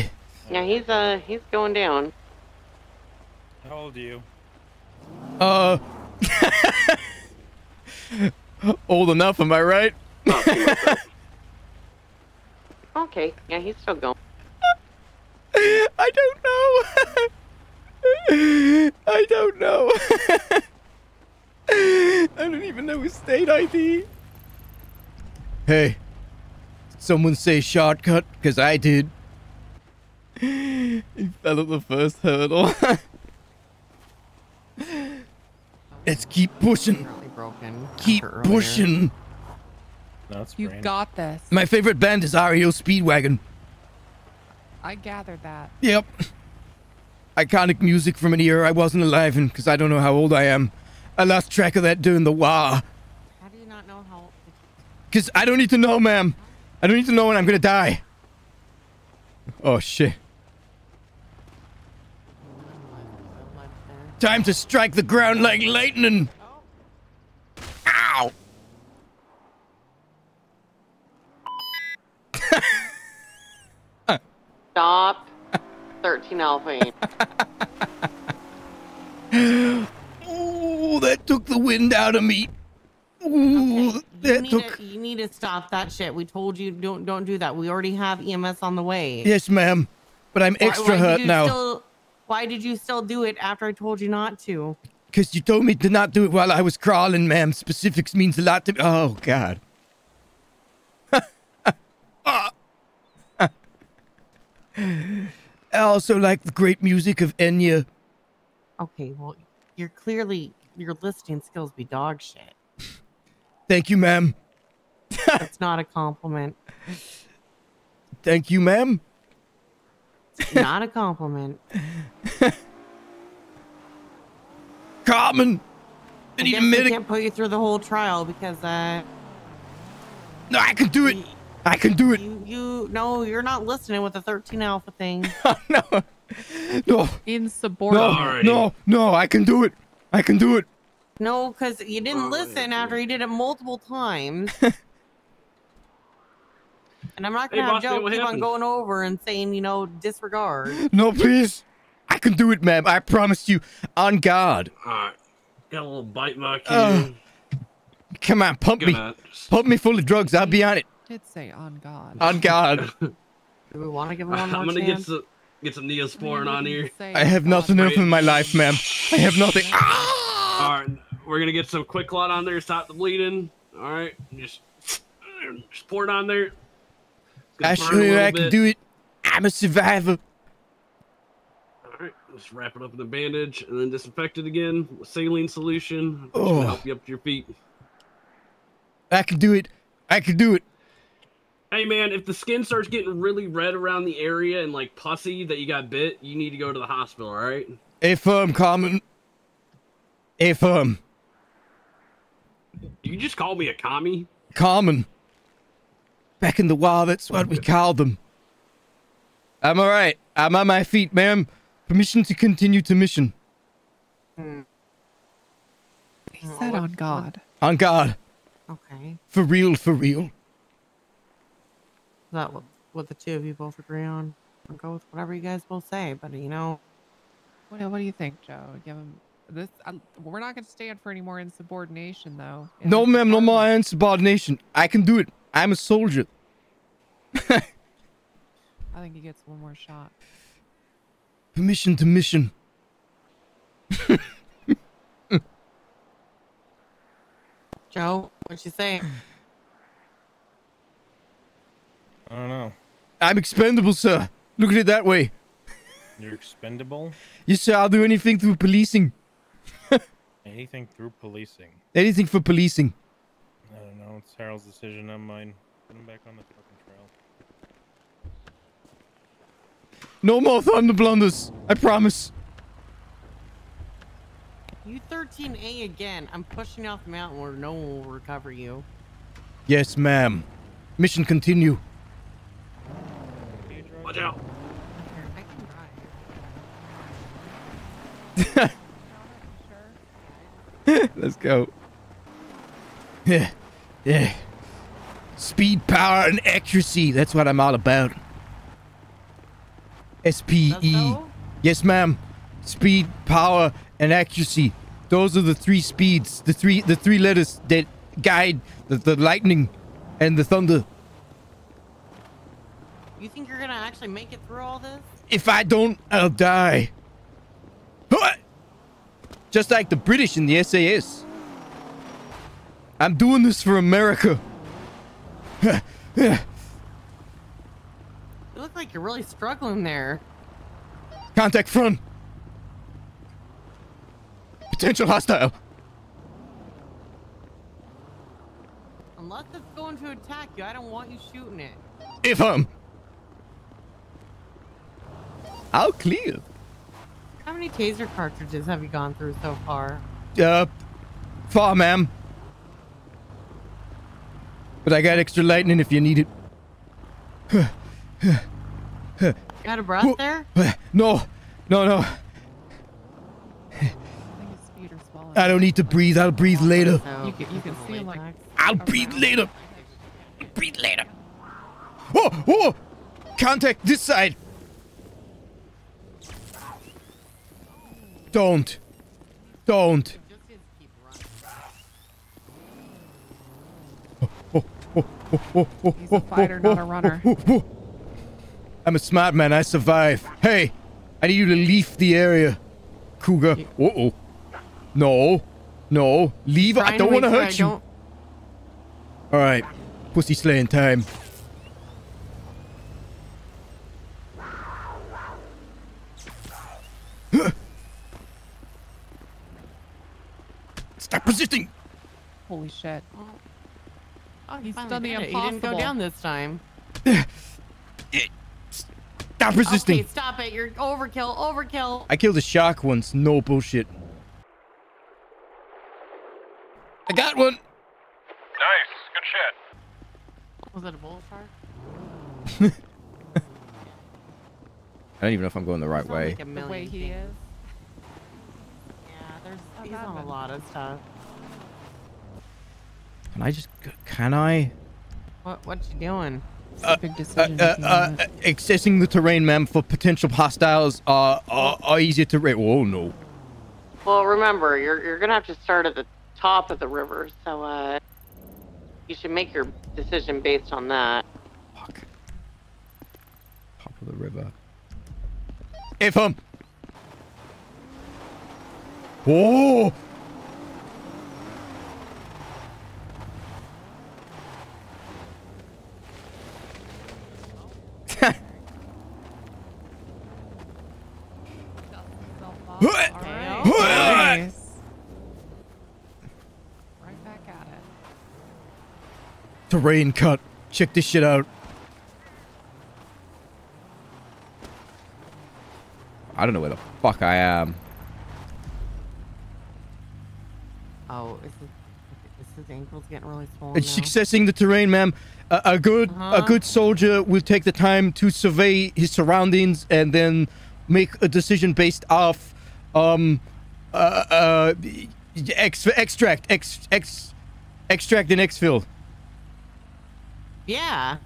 two. Yeah, he's uh he's going down. How old are you? Uh. old enough, am I right? Okay, yeah, he's still going. I don't know. I don't know. I don't even know his state ID. Hey, someone say shortcut? Because I did. He fell at the first hurdle. Let's keep pushing. broken. Keep pushing. That's You've got this. My favorite band is REO Speedwagon. I gathered that. Yep. Iconic music from an era I wasn't alive in because I don't know how old I am. I lost track of that during the war. How do you not know how? Because I don't need to know, ma'am. I don't need to know when I'm going to die. Oh, shit. Time to strike the ground like lightning. Ow. Stop. Thirteen Alpha. Ooh, that took the wind out of me. Ooh, You that need, took. to, you need to stop that shit. We told you don't don't do that. We already have EMS on the way. Yes, ma'am. But I'm extra why did hurt now. Still, why did you still do it after I told you not to? Because you told me to not do it while I was crawling, ma'am. Specifics means a lot to me. Oh, God. I also like the great music of Enya. Okay, well, you're clearly your listening skills be dog shit. Thank you, ma'am. That's not a compliment. Thank you, ma'am. Not a compliment. Carmen. I I need guess a medic. can't put you through the whole trial because uh No, I can do it. I can do it. you you no, you're not listening with the 13 alpha thing. no. No. Insubordinate. No, no, no, I can do it. I can do it. No, because you didn't listen after he did it multiple times. and I'm not gonna have boss man, Joe what keep on going over and saying, you know, disregard. No, please. I can do it, ma'am. I promise you. On guard. Alright. Got a little bite mark here. Uh, Come on, pump me. Gonna- Pump me full of drugs. I'll be on it. Did say on God. On guard. Do we want to give him one more I'm gonna get some get some neosporin on here. I have nothing else in my life, ma'am. I have nothing. Ah! Alright, we're gonna get some quick clot on there, stop the bleeding. Alright, just, just pour it on there. I show you I can bit. do it. I'm a survivor. Alright, just wrap it up in a bandage and then disinfect it again with saline solution. Oh. help you up to your feet. I can do it. I can do it. Hey man, if the skin starts getting really red around the area and like pussy that you got bit, you need to go to the hospital, alright? A firm, um, Carmen. A firm. Um, you just call me a commie? Carmen. Back in the wild, that's what we called them. I'm alright. I'm on my feet, ma'am. Permission to continue to mission. He said on God. On guard. Okay. For real, for real. Is that what, what the two of you both agree on? I'll go with whatever you guys both say, but you know, What, do- what do you think, Joe? Give him this. I, we're not going to stand for any more insubordination, though. No, ma'am, no more insubordination. I can do it. I'm a soldier. I think he gets one more shot. Permission to mission. Joe, what you say? I don't know. I'm expendable, sir. Look at it that way. You're expendable. Yes, sir, I'll do anything through policing. Anything through policing. Anything for policing. I. It's Harold's decision, not mine. Put him back on the fucking trail. No more thunder blunders. I promise. You 13A again. I'm pushing off the mountain where no one will recover you. Yes, ma'am. Mission continue. Watch out. I can drive. Let's go. Yeah. Yeah. Speed, power, and accuracy. That's what I'm all about. S-P-E. Yes, ma'am. Speed, power, and accuracy. Those are the three speeds. The three the three letters that guide the, the lightning and the thunder. You think you're gonna actually make it through all this? If I don't, I'll die. Just like the British in the SAS. I'm doing this for America. You look like you're really struggling there. Contact front. Potential hostile. Unless it's going to attack you, I don't want you shooting it. If um. I'll clear. How many taser cartridges have you gone through so far? Uh, far, ma'am. But I got extra lightning if you need it. Got a breath there? No, no, no. I don't need to breathe. I'll breathe later. You can, you can see like I'll breathe later. Breathe later. Oh, oh! Contact this side. Don't. Don't. He's a fighter, not a runner. I'm a smart man. I survive. Hey, I need you to leave the area. Cougar. Uh oh. No. No. Leave. I don't want to hurt you. All right. Pussy slaying time. Stop resisting. Holy shit. Oh, Oh, he's finally done the did it. He didn't go down this time. Stop resisting. Okay, stop it. You're overkill. Overkill. I killed a shark once. No bullshit. I got one. Nice. Good shit. Was it a bull shark? I don't even know if I'm going the right way. Like a The million way he things. is. Yeah, there's he's on a lot of stuff. Can I just? Can I? What what you doing? It's big Uh, decision. uh, uh, accessing the terrain, ma'am, for potential hostiles are are, are easier to read. Oh no. Well, remember, you're you're gonna have to start at the top of the river, so uh, you should make your decision based on that. Fuck. Top of the river. If um. Oh. Alright. Nice. Right back at it. Terrain cut. Check this shit out. I don't know where the fuck I am. Oh, is his, is his ankles getting really swollen It's now? accessing the terrain, ma'am. A, a good a Uh-huh. good soldier will take the time to survey his surroundings and then make a decision based off um uh uh ex, extract ex, ex extract and exfil. Yeah.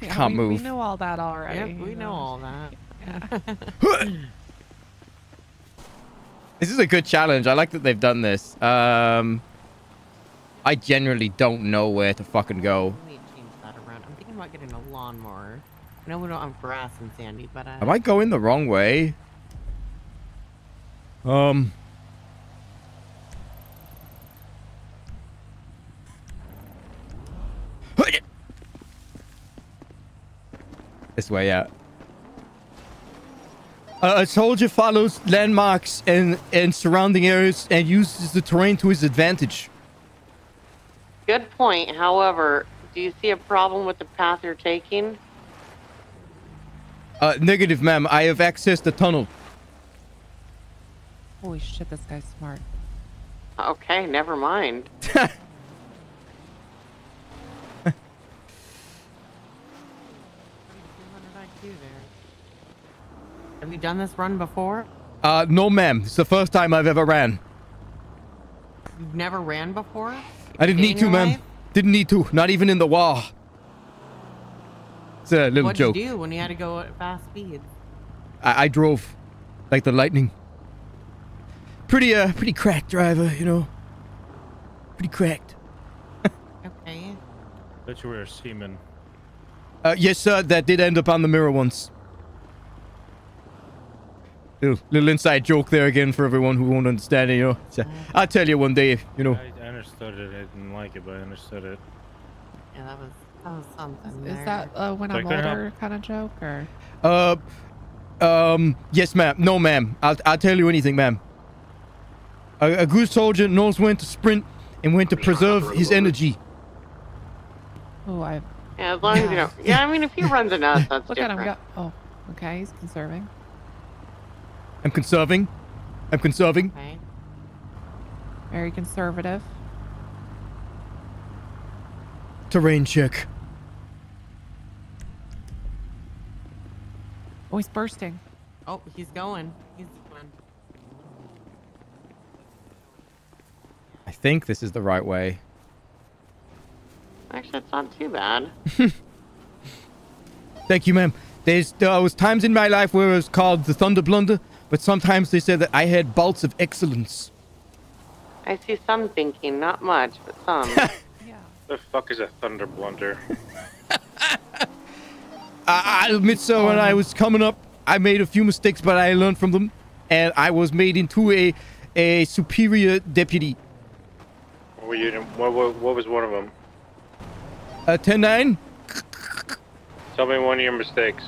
Yeah, Can't we, move. We know all that already. Yep, we know all that. This is a good challenge. I like that they've done this. Um I generally don't know where to fucking go. We need to change that around. I'm thinking about getting a lawnmower. I know we don't have grass in Sandy, but uh, Am I going the wrong way? Um. This way, yeah. Uh, a soldier follows landmarks and, and surrounding areas and uses the terrain to his advantage. Good point. However, do you see a problem with the path you're taking? Uh, negative, ma'am. I have accessed the tunnel. Holy shit, this guy's smart. Okay, never mind. Have you done this run before? Uh, no, ma'am. It's the first time I've ever ran. You've never ran before? I didn't need to, ma'am. Didn't need to. Not even in the war. It's a little What'd joke. you do when you had to go at fast speed? I, I drove like the lightning. Pretty, uh, pretty cracked driver, you know. Pretty cracked. Okay. Bet you were a seaman. Uh, yes, sir. That did end up on the mirror once. Little, little inside joke there again for everyone who won't understand it, you know. So, I'll tell you one day, you know. I, I understood it. I didn't like it, but I understood it. Yeah, that was that was something. Is there. that uh, when I I'm couldn't help- older kind of joke or? Uh, um, yes, ma'am. No, ma'am. I'll, I'll tell you anything, ma'am. A, a good soldier knows when to sprint and when to preserve his energy. Oh, I. Yeah, as long as you don't. Yeah, I mean, if he runs enough, that's Look different. at him go. Oh, okay. He's conserving. I'm conserving. I'm conserving. Okay. Very conservative. Terrain check. Oh, he's bursting. Oh, he's going. He's going. I think this is the right way. Actually, it's not too bad. Thank you, ma'am. There's there was times in my life where it was called the Thunder Blunder, but sometimes they said that I had bolts of excellence. I see some thinking, not much, but some. The fuck is a thunder blunder? I, I'll admit, so when I was coming up, I made a few mistakes, but I learned from them, and I was made into a a superior deputy. What, were you, what, what, what was one of them? Uh, 10-9? Tell me one of your mistakes.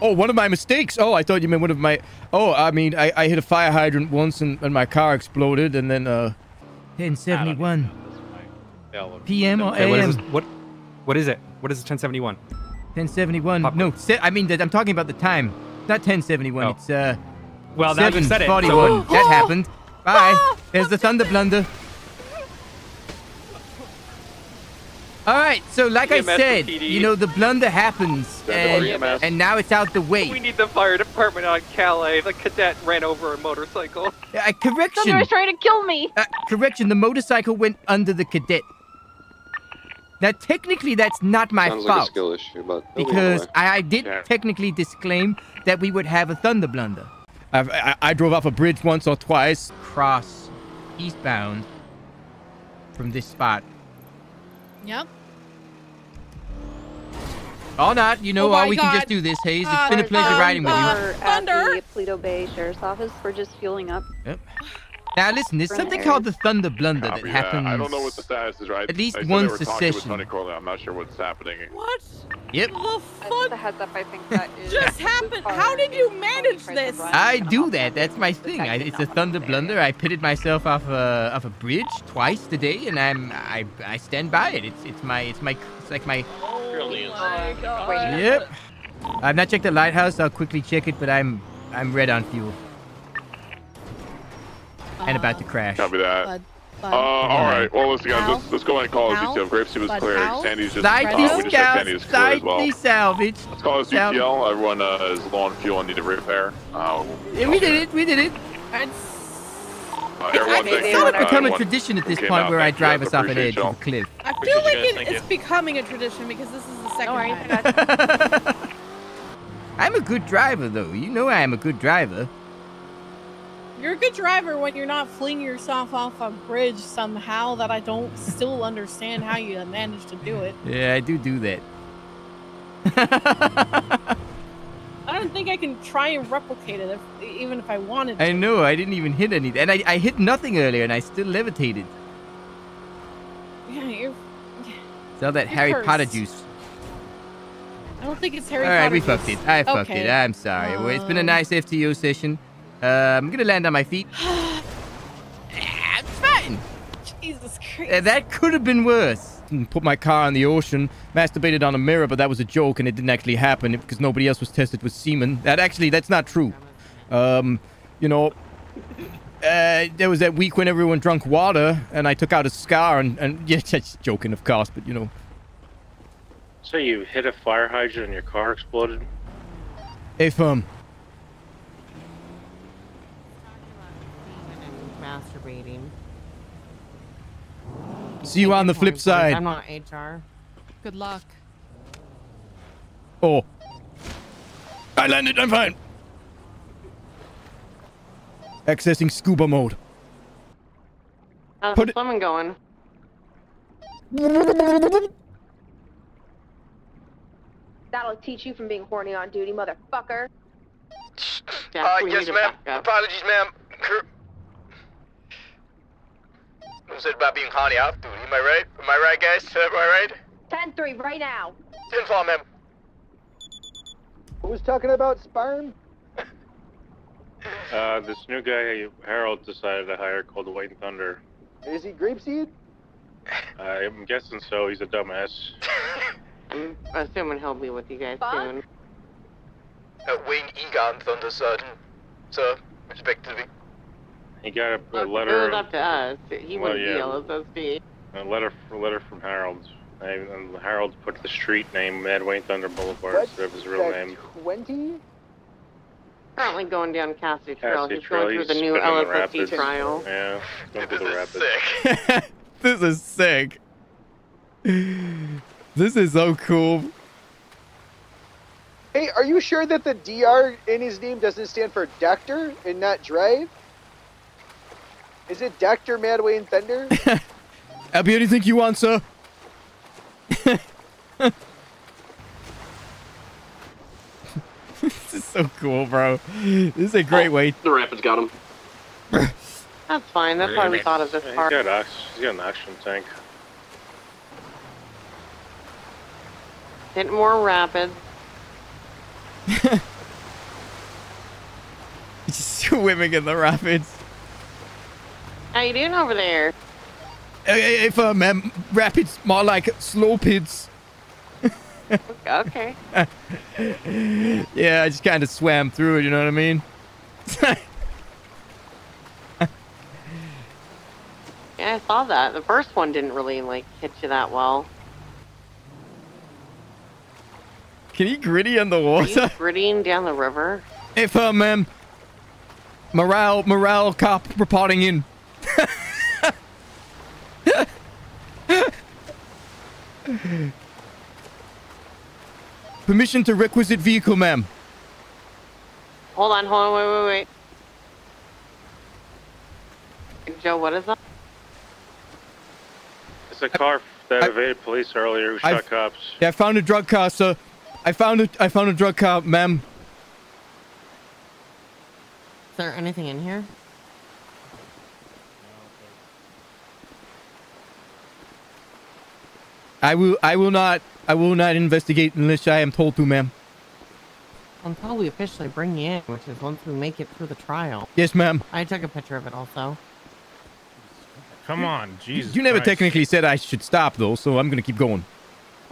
Oh, one of my mistakes. Oh, I thought you meant one of my. Oh, I mean, I, I hit a fire hydrant once and, and my car exploded, and then uh. 1071. PM or what, is AM? this, what, what is it? What is 1071? 1071. No, se- I mean, I'm talking about the time. Not 1071. Oh. It's uh. Well, now you said it, 741. so- That happened. Bye. There's the thunder blunder. All right, so like I EMS to said, you know the blunder happens, and, and now it's out the way. We need the fire department on Calais. The cadet ran over a motorcycle. Uh, correction. Thunder is trying to kill me. Uh, correction. The motorcycle went under the cadet. Now, technically, that's not my Sounds like a fault skill issue, but they'll be on the because. I, I did technically disclaim that we would have a thunder blunder. I've, I, I drove off a bridge once or twice, cross eastbound from this spot. Yep. Or not, you know, Oh or my we can just do this, Hayes. Uh, it's been a pleasure um, riding with you. uh, At the Paleto Bay Sheriff's Office, we're just fueling up. Yep. Now listen, there's something called the thunder blunder that Copy happens. I don't know what the status is, right? At least I said once a session. I'm not sure what's happening. What? Yep. The Just a heads up, I think that is just happened? How did you manage this? I do that. That's my thing. I, it's a thunder blunder. I pitted myself off a off a bridge twice today, and I'm I I stand by it. It's it's my it's my it's like my. Oh my God. Yep. I've not checked the lighthouse. I'll quickly check it, but I'm I'm red on fuel and about to crash. Copy that. Bud, Uh, bud. all right. Well, listen, guys. Let's, let's go ahead and call it Al? detail. Grapeseed was Bud, clear. Al? Sandy's just. Slightly uh, we just checked scout, Sandy was clear as well. salvage. Let's call it Salvage. CTL. Everyone uh, is low on fuel and need a repair. Uh, Yeah, we did it. We did it. uh, It's, everyone, it's you. sort Uh, of become a tradition at this point out, where I drive us off an edge of y'all. a cliff. I feel like it, it's becoming a tradition because this is the second time. I'm a good driver, though. You know I am a good driver. You're a good driver when you're not flinging yourself off a bridge somehow that I don't still understand how you managed to do it. Yeah, I do do that. I don't think I can try and replicate it if, even if I wanted to. I know. I didn't even hit anything, and I, I hit nothing earlier, and I still levitated. Yeah, you're. It's all that You're Harry Potter juice. I don't think it's Harry all right, Potter we fucked it. I fucked Okay. it. I'm sorry. Well, it's been a Um, nice FTO session. Uh, I'm gonna land on my feet. I'm fine. Jesus Christ. Uh, that could have been worse. put my car in the ocean, masturbated on a mirror, but that was a joke and it didn't actually happen because nobody else was tested with semen. That actually, that's not true. Um, you know, uh, there was that week when everyone drank water and I took out a scar and, and yeah, just joking, of course, but you know. So you hit a fire hydrant and your car exploded? If, um, Masturbating. see you on the flip side. I'm not HR. Good luck. Oh. I landed, I'm fine. Accessing scuba mode. How's Put the swimming going? That'll teach you from being horny on duty, motherfucker. Jeff, Uh, yes, ma'am. Apologies, ma'am. Cur- Who said about being honey off duty? Am I right? Am I right, guys? Am I right? 10-3 right now. 10 4, ma'am. Who was talking about sperm? Uh, this new guy Harold decided to hire called White Thunder. Is he grapeseed? I'm guessing so. He's a dumbass. I'm assuming he'll be with you guys soon. Uh, Wayne Egon Thunderson. Sir, expect to be. He got a, a If it letter. was up to us, he Well, wouldn't yeah. be LSSD. A letter, a letter from Harold. And and uh, Harold put the street name Mad Wayne Thunder Boulevard What's instead of his real that, name. 20? Currently going down Cassidy Trail. Cassidy he's Trail, going through the new spinning the LSSD trial. Yeah, going through the rapids. this is sick. This is so cool. Hey, are you sure that the DR in his name doesn't stand for Doctor and not Drive? Is it Dr. Madway and Thunder? I'll be anything you want, sir. this is so cool, bro. This is a great oh, way. The rapids got him. That's fine. That's why we thought of this He's part. got, ox- he's got an oxygen tank. Hit more rapids. Just Swimming in the rapids. How you doing over there? If um, um, rapids more like slow pids. Okay. yeah, I just kind of swam through it. You know what I mean? Yeah, I saw that. The first one didn't really like hit you that well. Can you gritty in the Are you water? grittying down the river? If um, um morale morale cop reporting in. Permission to requisite vehicle, ma'am. Hold on, hold on, wait, wait, wait. Joe, what is that? It's a car that evaded police earlier who shot I've- cops. Yeah, I found a drug car, sir. I found a I found a drug car, ma'am. Is there anything in here? I will I will not I will not investigate unless I am told to, ma'am. Until we officially bring you in, which is once we make it through the trial. Yes, ma'am. I took a picture of it also. Come on, Jesus. you never Christ. technically said I should stop though, so I'm gonna keep going.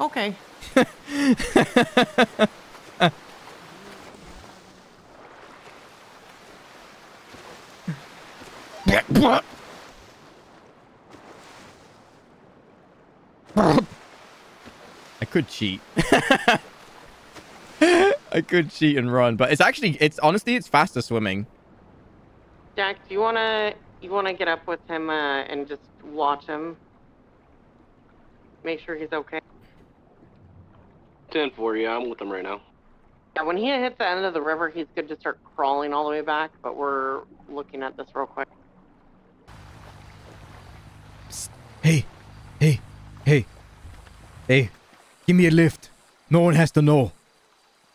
Okay. I could cheat. I could cheat and run, but it's actually it's honestly it's faster swimming. Jack, do you wanna you wanna get up with him uh, and just watch him? Make sure he's okay. 10 for you. I'm with him right now. Yeah, when he hits the end of the river, he's good to start crawling all the way back. But we're looking at this real quick. Hey, hey, hey, hey, give me a lift. No one has to know.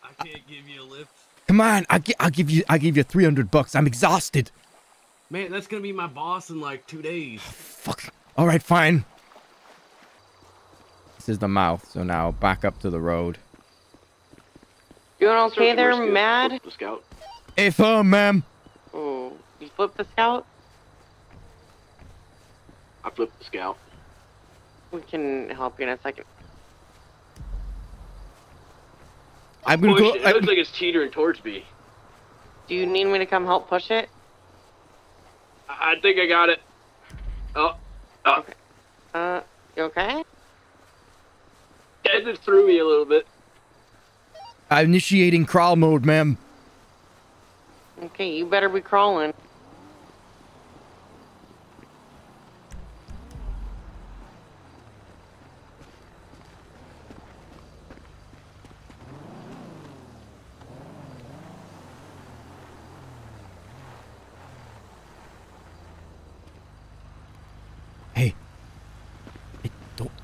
I can't give you a lift. Come on, I gi- I'll give you I'll give you 300 bucks. I'm exhausted. Man, that's gonna be my boss in like two days. Fuck All right, fine. This is the mouth, so now back up to the road. Doing okay Search there, and rescue. Mad? The scout. If uh, ma'am. Oh, you flipped the scout? I flipped the scout. We can help you in a second. I'm gonna Push go. it. It I, looks like it's teetering towards me. Do you need me to come help push it? I I think I got it. Oh, oh. Uh, you okay? It just threw me a little bit. I'm initiating crawl mode, ma'am. Okay, you better be crawling.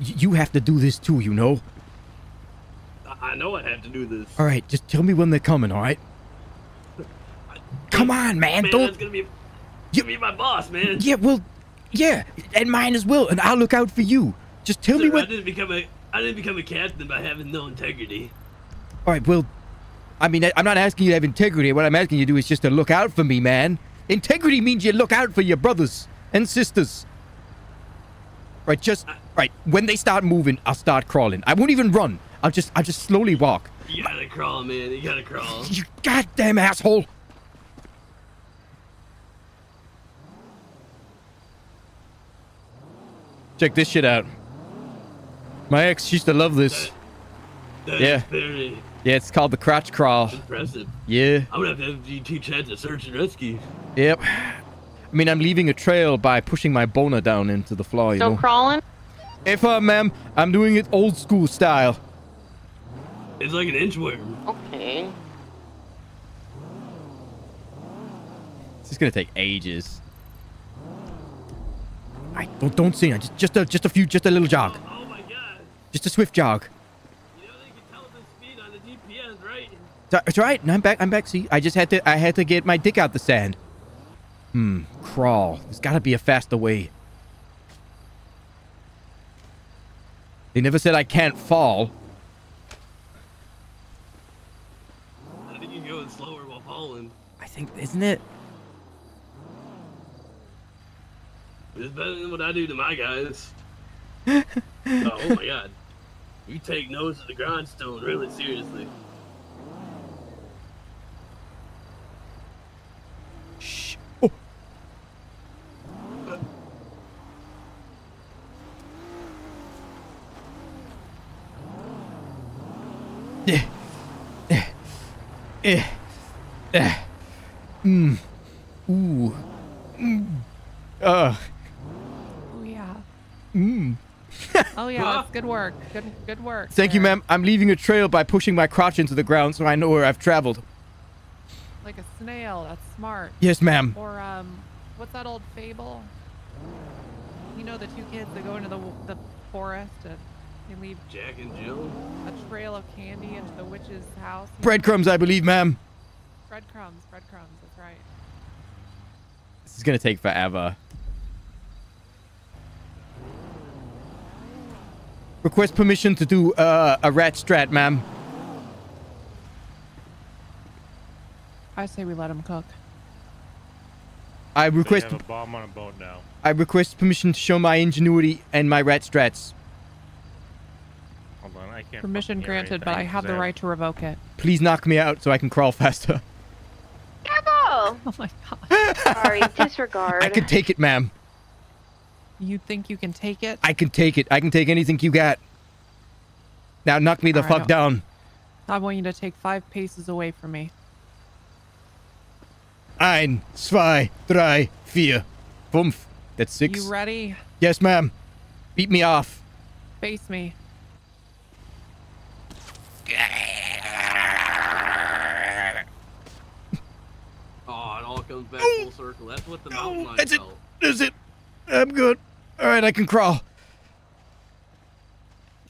You have to do this too, you know? I I know I have to do this. All right, just tell me when they're coming, all right? Come on, man. Man, don't. that's gonna be, be my boss, man. Yeah, well, yeah, and mine as well, and I'll look out for you. Just tell me when. I didn't become a I didn't become a captain by having no integrity. All right, well, I mean, I- I'm not asking you to have integrity. What I'm asking you to do is just to look out for me, man. Integrity means you look out for your brothers and sisters. Right, just right. When they start moving, I'll start crawling. I won't even run. I'll just, I'll just slowly walk. You gotta crawl, man. You gotta crawl. You goddamn asshole! Check this shit out. My ex used to love this. That Yeah. is very Yeah, it's called the crotch crawl. impressive. Yeah. I'm gonna have to have you teach that to search and rescue. Yep. I mean, I'm leaving a trail by pushing my boner down into the floor, you Still know. crawling? If uh, ma'am, I'm doing it old school style. It's like an inchworm. Okay. This is gonna take ages. I don't don't sing. Just just a just a few just a little jog. Oh my god. Just a swift jog. You know they can tell the speed on the GPS, right? That's right. No, I'm back. I'm back. See, I just had to. I had to get my dick out the sand. Hmm. Crawl. There's got to be a faster way. They never said I can't fall. I think you're going slower while falling. I think, isn't it? It's better than what I do to my guys. oh, oh my god. You take nose to the grindstone really seriously. Shh. Oh. Eh. Eh. Eh. Eh. Mm. Ooh. Mm. Uh. Oh yeah. Mm. Oh yeah, that's good work. Good good work. Thank you, ma'am. I'm leaving a trail by pushing my crotch into the ground so I know where I've traveled. Like a snail. That's smart. Yes, ma'am. Or um, what's that old fable? You know the two kids that go into the the forest and they leave Jack and Jill. a trail of candy into the witch's house. Breadcrumbs, I believe, ma'am. Breadcrumbs. Breadcrumbs. That's right. This is gonna take forever. Request permission to do uh, a rat strat, ma'am. I say we let him cook. I They have a bomb on a boat now. I request permission to show my ingenuity and my rat strats. Hold on, I can't. Permission fucking hear granted, but I have the right to revoke it. Please knock me out so I can crawl faster. Careful! Oh my god. Sorry, disregard. I can take it, ma'am. You think you can take it? I can take it. I can take anything you got. Now knock me the All right, fuck down. I want you to take five paces away from me. Ein, zwei, drei, vier, fünf. That's six. You ready? Yes, ma'am. Beat me off. Face me. Oh, it all comes back full circle. That's what the mountain lion That's it. felt. That's it. I'm good. All right, I can crawl.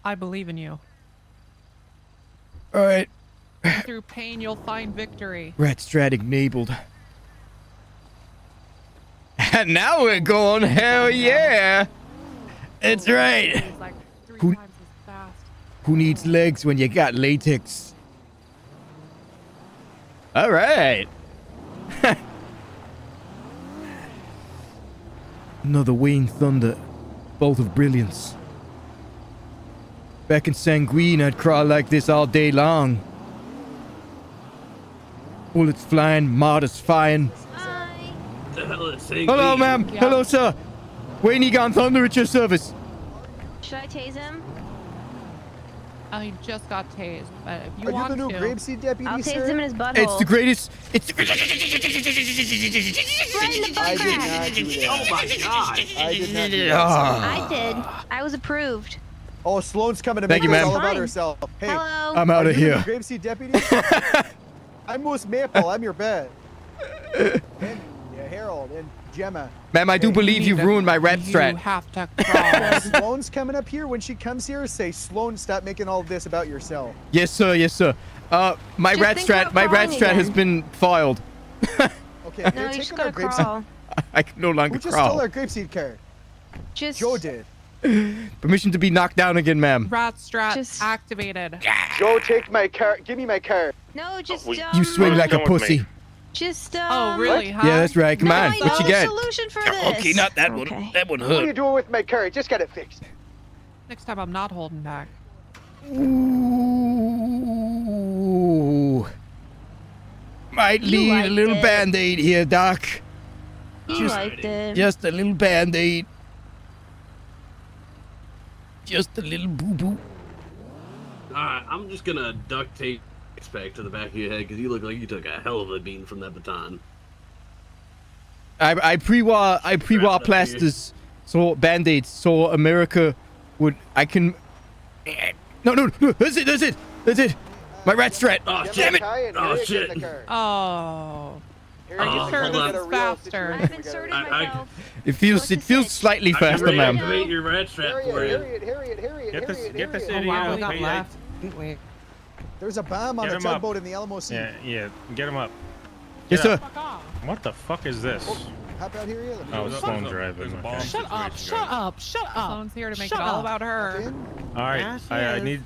I believe in you. All right. Through pain, you'll find victory. Rat strat enabled. And now we're going. Hell yeah. That's right. It's like three Who- times as fast. Who needs legs when you got latex? All right. Another Wayne Thunder. Bolt of brilliance. Back in Sanguine, I'd crawl like this all day long. Bullets flying, mortars firing. Is saying Hello, me? ma'am. Hello, sir. Wayne Egon Thunder at your service. Should I tase him? I just got tased, but if you Are you the new to, grapeseed deputy, I'll tase him in his butthole. It's the greatest. It's the Right in the butt I did crack. not do that. Oh my god. I did not do Ah. that. I did. I was approved. Oh, Sloan's coming to Thank make you, us ma'am. all about herself. Hey, Hello. I'm out of here. the grapeseed deputy? I'm Moose Maple. I'm your bed. And yeah, Harold and Jemma. Ma'am, I do believe you've ruined my rat strat. you strat. have to Well, crawl. Sloan's coming up here. When she comes here, say, Sloan, stop making all this about yourself. Yes, sir. Yes, sir. Uh, my Just rat strat. My rat crawling strat has been filed. Okay, No, you just taking gotta crawl. I can no longer Who just stole crawl. our grapeseed card? Just Joe did. Permission to be knocked down again, ma'am. Rat strat Just- activated. Joe, take my car. Give me my car. No, just we- um, You swing like a Come me. pussy. Just Oh, um. really? Huh? Yeah, that's right. Come no, on. I What know you got? solution for this. Okay, not that one. That one What are you hurt. doing with my car? Just got it fixed. Next time, I'm not holding back. Ooh. Might You need a little it. band-aid here, Doc. You Just- liked it. Just a little band-aid. Just a little boo-boo. Alright, I'm just gonna duct tape this back to the back of your head because you look like you took a hell of a bean from that baton. I I pre-war I pre-war Wrap it up plasters, so band-aids, so America would I can. No, no, no, that's it, that's it, that's it. My rat strat. Oh, Get damn my it! Oh, shit. in the car. Oh. Harriet, oh, you get this is car. faster? Real I've inserted gotta- I- I- myself. It feels it feels slightly I faster, reactivate ma'am. your rat strap Harriet, for you. Harriet, Harriet, Harriet, Get this- get this Harriet. idiot Oh, wow, we got left. didn't we? There's a bomb on Get a tugboat in the Alamo Sea. Yeah, yeah. Get him up. Get sir. up. Fuck. What the fuck is this? Oh, hop out here, yeah. Let me Oh, go. it's Hop Sloan driving. okay. Shut up! Shut up! Shut up! Sloan's here to make Shut it all up. about her. in. All right, I, I need.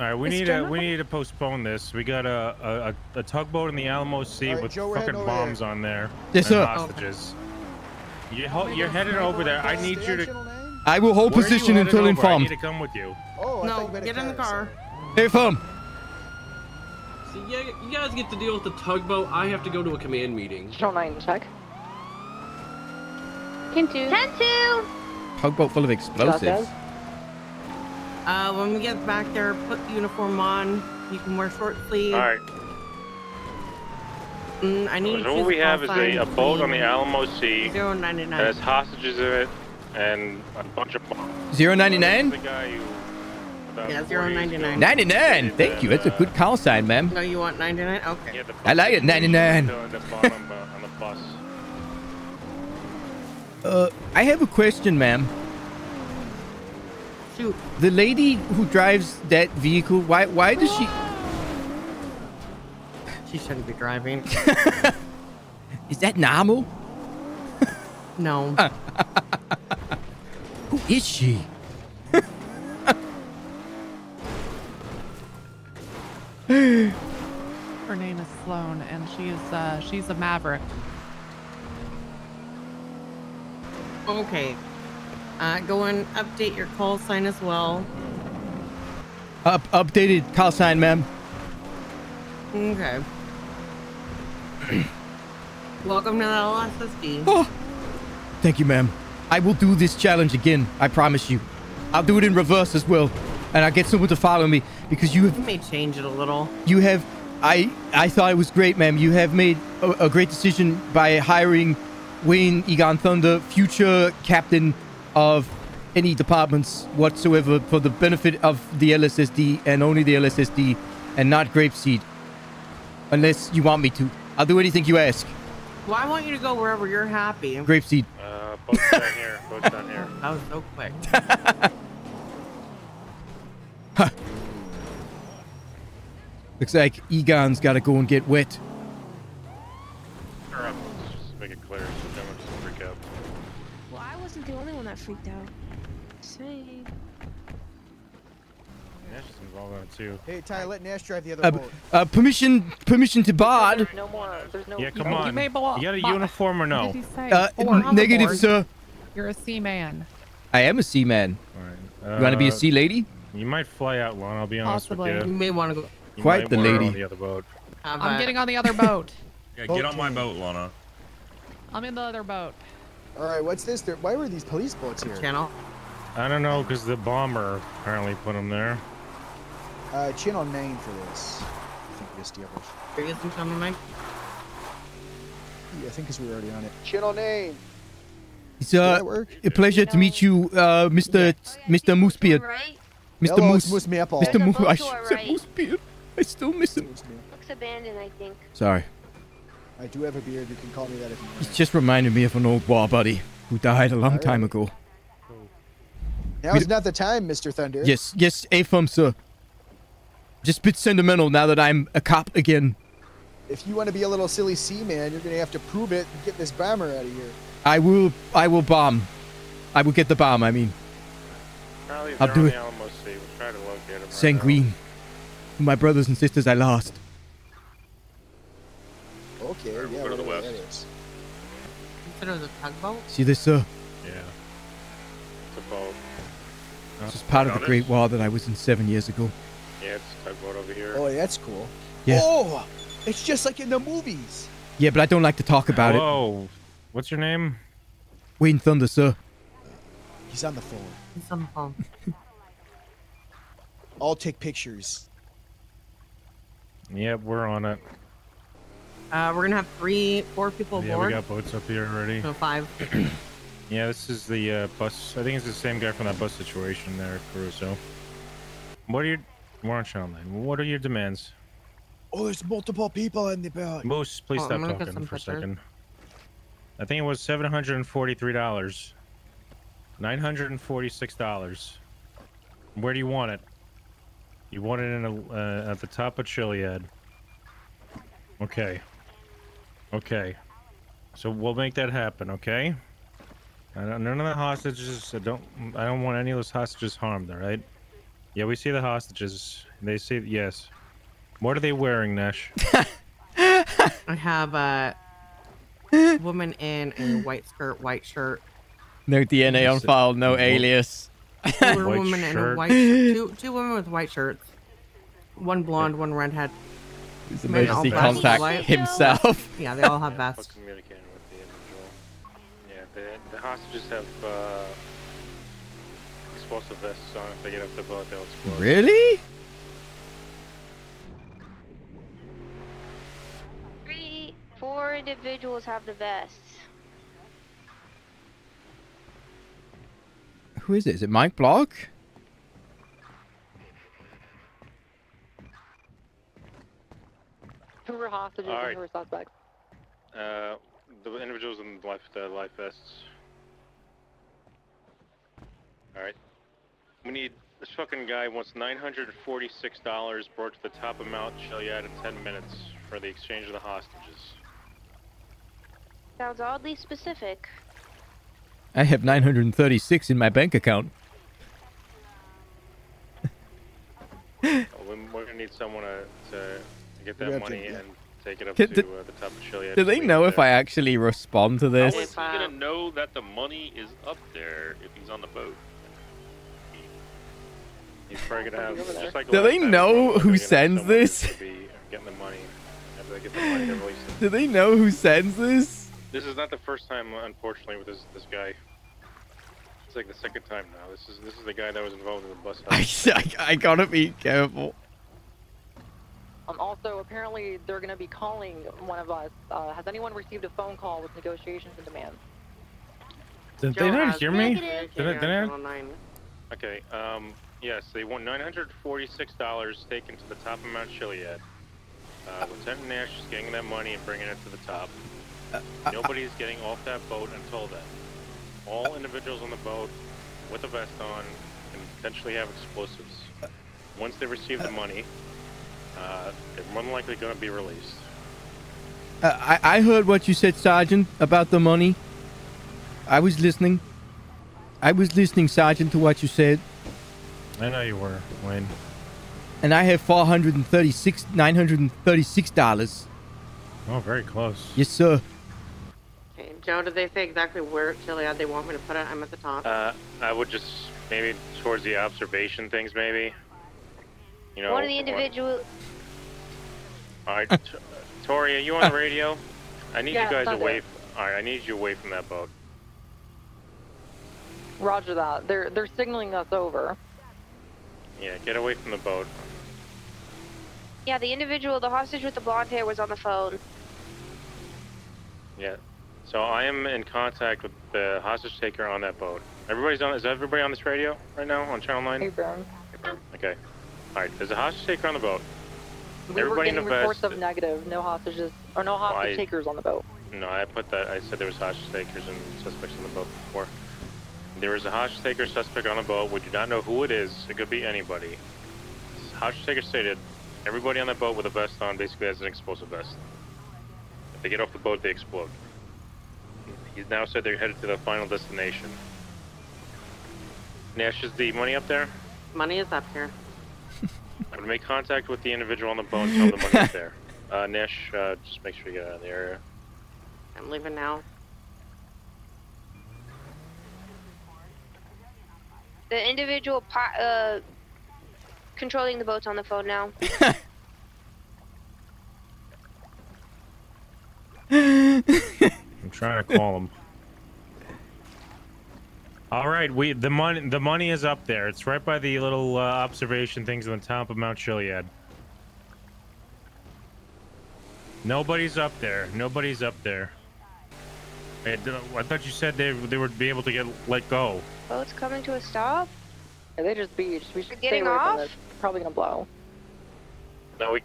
All right, we Miss need to we need to postpone this. We got a a, a, a tugboat in the Alamo Sea All right, with Joe, fucking heading over bombs on there. Yes, and sir. Hostages. You ho- you're headed over there. I need you to. I will hold Where position headed until over? I informed. need to come with you. Oh, I No, you get in the car. Hey, firm. See, yeah, you guys get to deal with the tugboat. I have to go to a command meeting. Channel 9 check. Kentu. Kentu. Tugboat full of explosives. Uh, when we get back there, put the uniform on. You can wear short sleeves. All right. Mm, I need. So what we have is a, a boat on the Alamo Sea Zero ninety that has hostages in it and a bunch of bombs. Zero ninety The nine. guy who. About Yeah, four years 099. Ninety nine. Thank you. that, That's a good call sign, ma'am. No, you want ninety nine? Okay. Yeah, I like it. 99. Still at uh, on the bus. Uh, I have a question, ma'am. Shoot. The lady who drives that vehicle, why why does she? She shouldn't be driving. Is that normal? No. Who is she? Her name is Sloan, and she's uh, she's a maverick. Okay. Uh, go and update your call sign as well. Up updated call sign, ma'am. Okay. Welcome to the LSSD. Oh, thank you, ma'am. I will do this challenge again. I promise you. I'll do it in reverse as well, and I'll get someone to follow me because you have You may change it a little. you have I I thought it was great, ma'am. You have made a, a great decision by hiring Wayne Egon Thunder, future captain of any departments whatsoever, for the benefit of the LSSD and only the LSSD, and not Grapeseed. Unless you want me to, I'll do anything you ask. Well, I want you to go wherever you're happy. Grapeseed. Uh, boat's down here. Boat's down here. That was so quick. Looks like Egon's got to go and get wet. Sure. Just make it clear so Jemma doesn't freak out. Well, I wasn't the only one that freaked out. Same. Yeah, she's involved in it too. Hey, Ty, let Nash drive the other Uh, boat. uh, permission, permission to board. There's no more. There's no. Yeah, come You on. may belong- You got a Bob, uniform or no? What did he say? Uh, Four. n- negative, Hoverboard. sir. You're a seaman. I am a sea man. Alright. You want to be a Uh, sea lady? You might fly out, Lon. I'll be honest Possibly. with You you. may want to go. You Quite the lady. On the other boat. Have I'm getting on the other boat. Yeah, get on my boat, Lana. I'm in the other boat. All right, what's this? There, why were these police boats here? channel. I don't know, because the bomber apparently put them there. Uh, channel nine for this. I think we established. Are you using channel nine? Yeah, I think because we were already on it. Channel name. It's uh, a pleasure to meet you, uh, Mr. Mr. Moosebeard. Mr. Hello, Moose. it's Moose Maple. Mr. Moose. I to said right. Moosebeard. I still miss him. Looks abandoned, I think. Sorry. I do have a beard. You can call me that if you want. It just reminded me of an old war buddy who died a long time ago. Now is not the time, Mr. Thunder. Yes, yes, AFM, sir. Just a bit sentimental now that I'm a cop again. If you want to be a little silly sea man, you're gonna have to prove it and get this bomber out of here. I will, I will bomb. I will get the bomb, I mean. Charlie, I'll do it. the Alamo Sea. We'll try to locate him. Sanguine. My brothers and sisters I lost. Okay, Alright, we'll yeah, go to the west. that is. You said it was a tugboat? See this, sir? Yeah. It's a boat. This is part of the Great Wall that I was in seven years ago. Yeah, it's a tugboat over here. Oh, that's cool. Yeah. Oh, it's just like in the movies. Yeah, but I don't like to talk about it. Whoa. What's your name? Wayne Thunder, sir. He's on the phone. He's on the phone. I'll take pictures. Yep, we're on it. Uh, we're gonna have three, four people Yeah, aboard. we got boats up here already. No, five. Yeah, this is the uh, bus. I think it's the same guy from that bus situation there, Caruso. What are your... We're on channel What are your demands? Oh, there's multiple people in the boat. Moose, please Oh, stop I'm gonna get talking some for a second. I think it was seven hundred and forty-three dollars. Nine hundred and forty-six dollars. Where do you want it? You want it in a, uh, at the top of Chiliad. Okay. Okay. So we'll make that happen. Okay. I don't, none of the hostages. I don't. I don't want any of those hostages harmed. All right. Yeah, we see the hostages. They say yes. What are they wearing, Nash? I have a woman in a white skirt, white shirt. No DNA on file, no alias. Two women in a white two two women with white shirts. One blonde, one redhead. His Men all emergency contact himself. Yeah, they all have vests. communicating with the individual. Yeah, the, the hostages have uh, explosive vests on. If they get up the boat, they'll explode. Really? Three, four individuals have the vests. Who is it? Is it Mike Block? Who were hostages All right. and who were suspects? Uh, the individuals in life, the life vests. All right. We need this fucking guy wants nine hundred and forty-six dollars brought to the top of Mount Chiliad in ten minutes for the exchange of the hostages. Sounds oddly specific. I have 936 in my bank account. Uh, we- We're gonna need someone to, to get that have to- money yeah. and take it up Can- to do- uh, the top of Chiliad. Do they know if I actually respond to this? How is he gonna know that the money is up there if he's on the boat? He's probably gonna have. Just like Do they know who sends this? be Getting the money. After they get the money, they release. Do they know who sends this? This is not the first time, unfortunately, with this this guy. It's like the second time now. This is this is the guy that was involved in the bus. I. I, I gotta be careful. Um, also, apparently, they're going to be calling one of us. Uh, has anyone received a phone call with negotiations and demands? Did Joe they not hear me? Did I, did I- Okay. Um. Yes, they want nine hundred forty-six dollars taken to the top of Mount Chiliad. Uh, Lieutenant Nash is getting that money and bringing it to the top. Nobody's getting off that boat until then. All individuals on the boat with a vest on can potentially have explosives. Once they receive the money, uh, they're more than likely going to be released. Uh, I, I heard what you said, Sergeant, about the money. I was listening. I was listening, Sergeant, to what you said. I know you were, Wayne. And I have 436 $936. Oh, very close. Yes, sir. Okay, Joe, did they say exactly where at Chiliad they want me to put it? I'm at the top. Uh, I would just maybe towards the observation things, maybe. You know. One of the what- individual. All right, T- Tori, are you on the radio? I need Yeah, you guys away. f- All right, I need you away from that boat. Roger that. They're they're signaling us over. Yeah, get away from the boat. Yeah, the individual, the hostage with the blonde hair, was on the phone. Yeah. So I am in contact with the hostage taker on that boat. Everybody's on. Is everybody on this radio right now on Channel Nine? Baron. Okay. All right. There's a hostage taker on the boat. We were Everybody in getting the reports vest. of negative, no hostages or no hostage Why- takers on the boat. No, I put that. I said there was hostage takers and suspects on the boat before. There is a hostage taker suspect on the boat. We do not know who it is. It could be anybody. Hostage taker stated, everybody on that boat with a vest on basically has an explosive vest. If they get off the boat, they explode. He's now said they're headed to the final destination. Nash, is the money up there? Money is up here. I'm gonna make contact with the individual on the boat and tell them the money's there. Uh, Nash, uh, just make sure you get out of the area. I'm leaving now. The individual pi- uh, controlling the boat's on the phone now. I'm trying to call him. All right, we the money the money is up there. It's right by the little uh, observation things on the top of Mount Chiliad. Nobody's up there. Nobody's up there. I, I thought you said they they would be able to get let go. Boat's coming to a stop. Yeah, they just beached. We should stay Getting away from off? this. Probably gonna blow. No, we.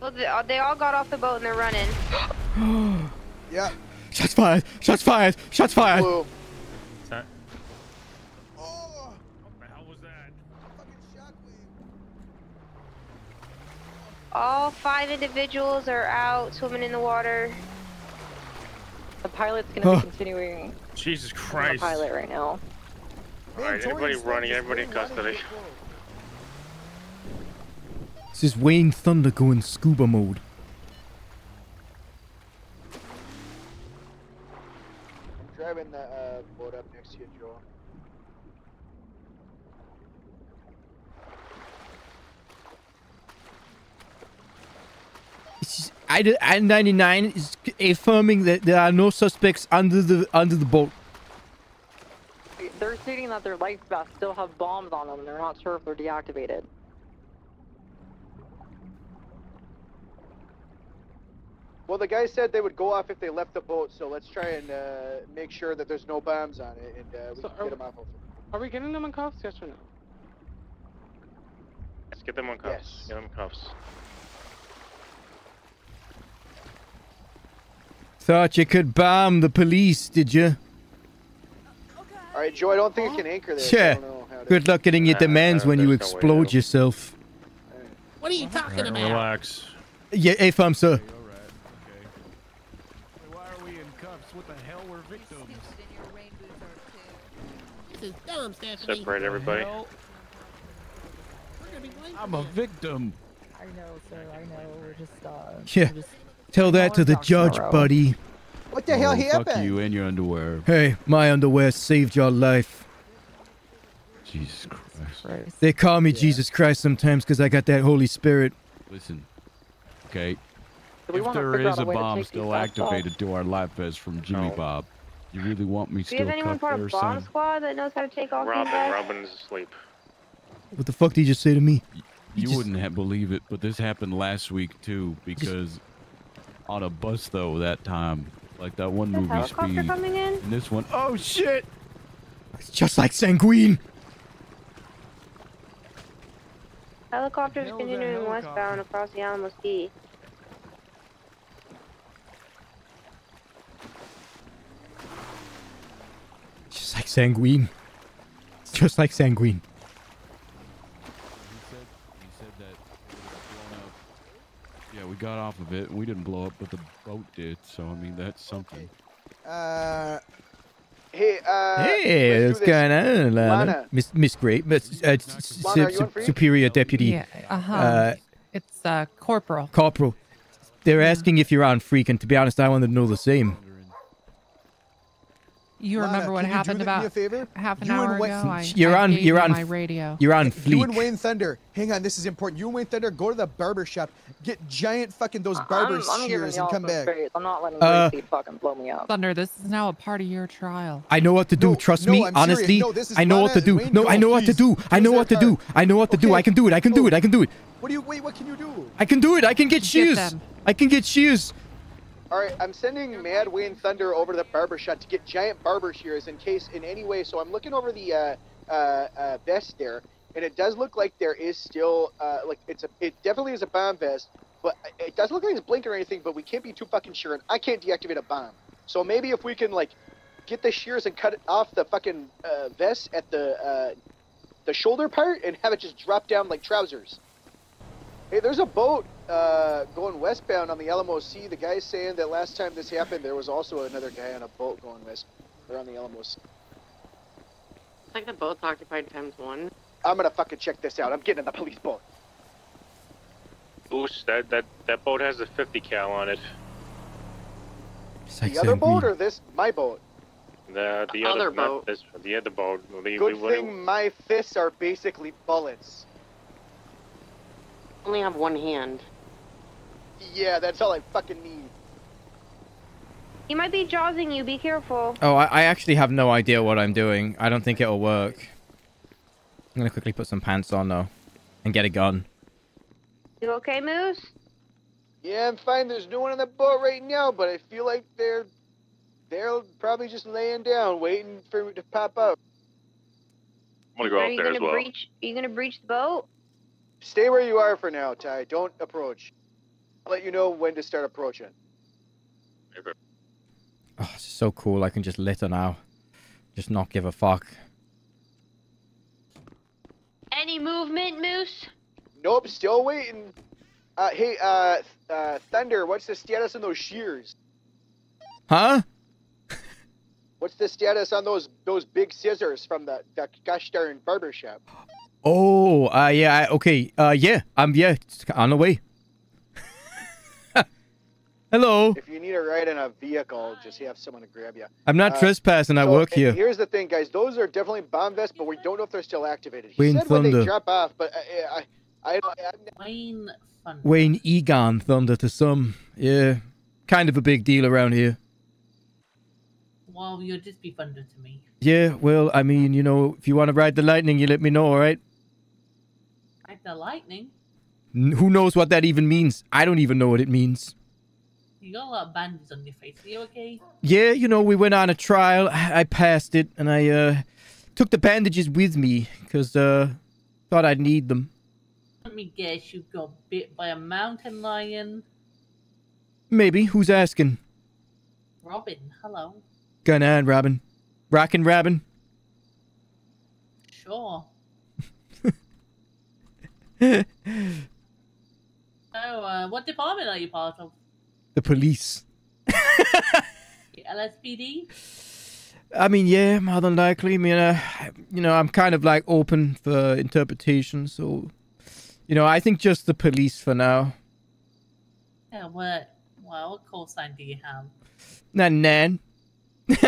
Well, uh, they all got off the boat and they're running. yeah. Shots fired! Shots fired! Shots fired! Blue. All five individuals are out swimming in the water. The pilot's gonna Oh. be continuing Jesus as a Christ! pilot right now. All right, everybody running, everybody in custody. This is Wayne Thunder going scuba mode. I'm driving the uh, boat up next to you, Joel. I, I 99 is affirming that there are no suspects under the under the boat. They're stating that their life vests still have bombs on them. And they're not sure if they're deactivated. Well, the guy said they would go off if they left the boat, so let's try and uh, make sure that there's no bombs on it, and uh, we So can get them off. Of Are we getting them in cuffs? Yes or no? Let's get them on cuffs. Yes. Get them in cuffs. Thought you could bomb the police, did you? All right, Joe. I don't think I can anchor this. I Yeah. don't know how to- Good luck getting your Uh, demands when you there's no explode yourself. What are you talking Alright, about? Relax. Yeah, affirm, sir. Why are we in cuffs? What the hell? We're victims. This is dumb, Stephanie. Separate everybody. I'm a victim. I know, sir. I know. We're just, uh. Yeah. Tell that to the judge, buddy. What the hell oh, happened? Fuck you and your underwear. Hey, my underwear saved your life. Jesus Christ. They call me Jesus Christ sometimes because I got that Holy Spirit. Listen. Okay. Do we If wanna there figure is out a a bomb still vests off? activated to our life vest from Jimmy Bob, you really want me Do you have anyone cuffed part there, of bomb son? squad that knows how to take off Robyn, these guys? Robyn is asleep. What the fuck did you just say to me? You wouldn't have believe it, but this happened last week too because on a bus though that time, like that one The movie helicopter Speed. coming in? And this one, oh shit! It's just like Sanguine. Helicopters continuing westbound across the Alamo Sea. Just like Sanguine. Just like Sanguine. He said, he said that it would have blown up. Yeah, we got off of it. We didn't blow up, but the boat did. So I mean, that's something. Uh, hey, uh. hey, let's what's going on, Lana? Lana. Miss Miss Great, Miss uh, s- s- Lana, are su- Superior Deputy. Yeah, uh-huh. uh, it's uh, corporal. Corporal. They're asking if you're on freak, and to be honest, I wanted to know the same. You Lana, remember what can you do happened the- me about a favor? half an You and hour Wayne- ago? I, You're I on- gave you're on my radio. You're on You and. Wayne Thunder, hang on, this is important. You and Wayne Thunder, go to the barber shop, get giant fucking those barber I'm, I'm shears, and come back. space. I'm not letting Uh, Gracie fucking blow me up. Thunder, this is now a part of your trial. I know what to do. Trust no, me, I'm honestly. No, this is I know what to do. Wayne. No, No, I know what to do. I know what to do. I know what to do. I can do it. I can do it. I can do it. What do you wait? What can you do? I can do it. I can get shears. I can get shears. All right, I'm sending Mad Wayne Thunder over to the barber shop to get giant barber shears in case in any way. So I'm looking over the uh, uh, uh, vest there, and it does look like there is still uh, like it's a it definitely is a bomb vest, but it doesn't look like it's blinking or anything. But we can't be too fucking sure, and I can't deactivate a bomb. So maybe if we can like get the shears and cut it off the fucking uh, vest at the uh, the shoulder part and have it just drop down like trousers. Hey, there's a boat uh, going westbound on the Alamo Sea. The guy's saying that last time this happened, there was also another guy on a boat going west. They're on the Alamo Sea. It's like the boat's occupied times one. I'm gonna fucking check this out. I'm getting in the police boat. Boost, that, that, that boat has a 50 cal on it. The other boat or this my boat? The, the Other other, boat. this, the other boat. We, Good we wouldn't- thing my fists are basically bullets. Only have one hand. Yeah, that's all I fucking need. He might be jawsing you. Be careful. Oh, I, I actually have no idea what I'm doing. I don't think it'll work. I'm gonna quickly put some pants on though, and get a gun. You okay, Moose? Yeah, I'm fine. There's no one on the boat right now, but I feel like they're they're probably just laying down, waiting for me to pop up. I'm gonna go Are out you there gonna as well. breach? Are you gonna breach the boat? Stay where you are for now, Ty. Don't approach. I'll let you know when to start approaching. Oh, it's so cool. I can just litter now. Just not give a fuck. Any movement, Moose? Nope, still waiting. Uh, hey, uh, uh, Thunder, what's the status on those shears? Huh? What's the status on those those big scissors from the the gosh darn barber shop? Oh, uh, yeah. I- Okay. Uh, yeah. I'm yeah. On the way. Hello. If you need a ride in a vehicle, just have someone to grab you. I'm not Uh, trespassing. I so, work here. Here's the thing, guys. Those are definitely bomb vests, but we don't know if they're still activated. He Wayne said when they Thunder. drop off, but I, I, I, I Wayne Thunder. Wayne Egon Thunder to some. Yeah. Kind of a big deal around here. Well, you'll just be Thunder to me. Yeah. Well, I mean, you know, if you want to ride the lightning, you let me know. All right. The lightning. N- Who knows what that even means? I don't even know what it means. You got a lot of bandages on your face. Are you okay? Yeah, you know, we went on a trial. I passed it, and I uh took the bandages with me because uh thought I'd need them. Let me guess, you got bit by a mountain lion. Maybe. Who's asking? Robyn, hello. Gun on, Robyn. Rockin' Robin. Sure. So, uh, what department are you part of? The police. The LSPD? I mean, yeah, more than likely. I mean, uh, you know, I'm kind of like open for interpretation, so you know, I think just the police for now. Yeah, what? Well, what call sign do you have? Nan nan.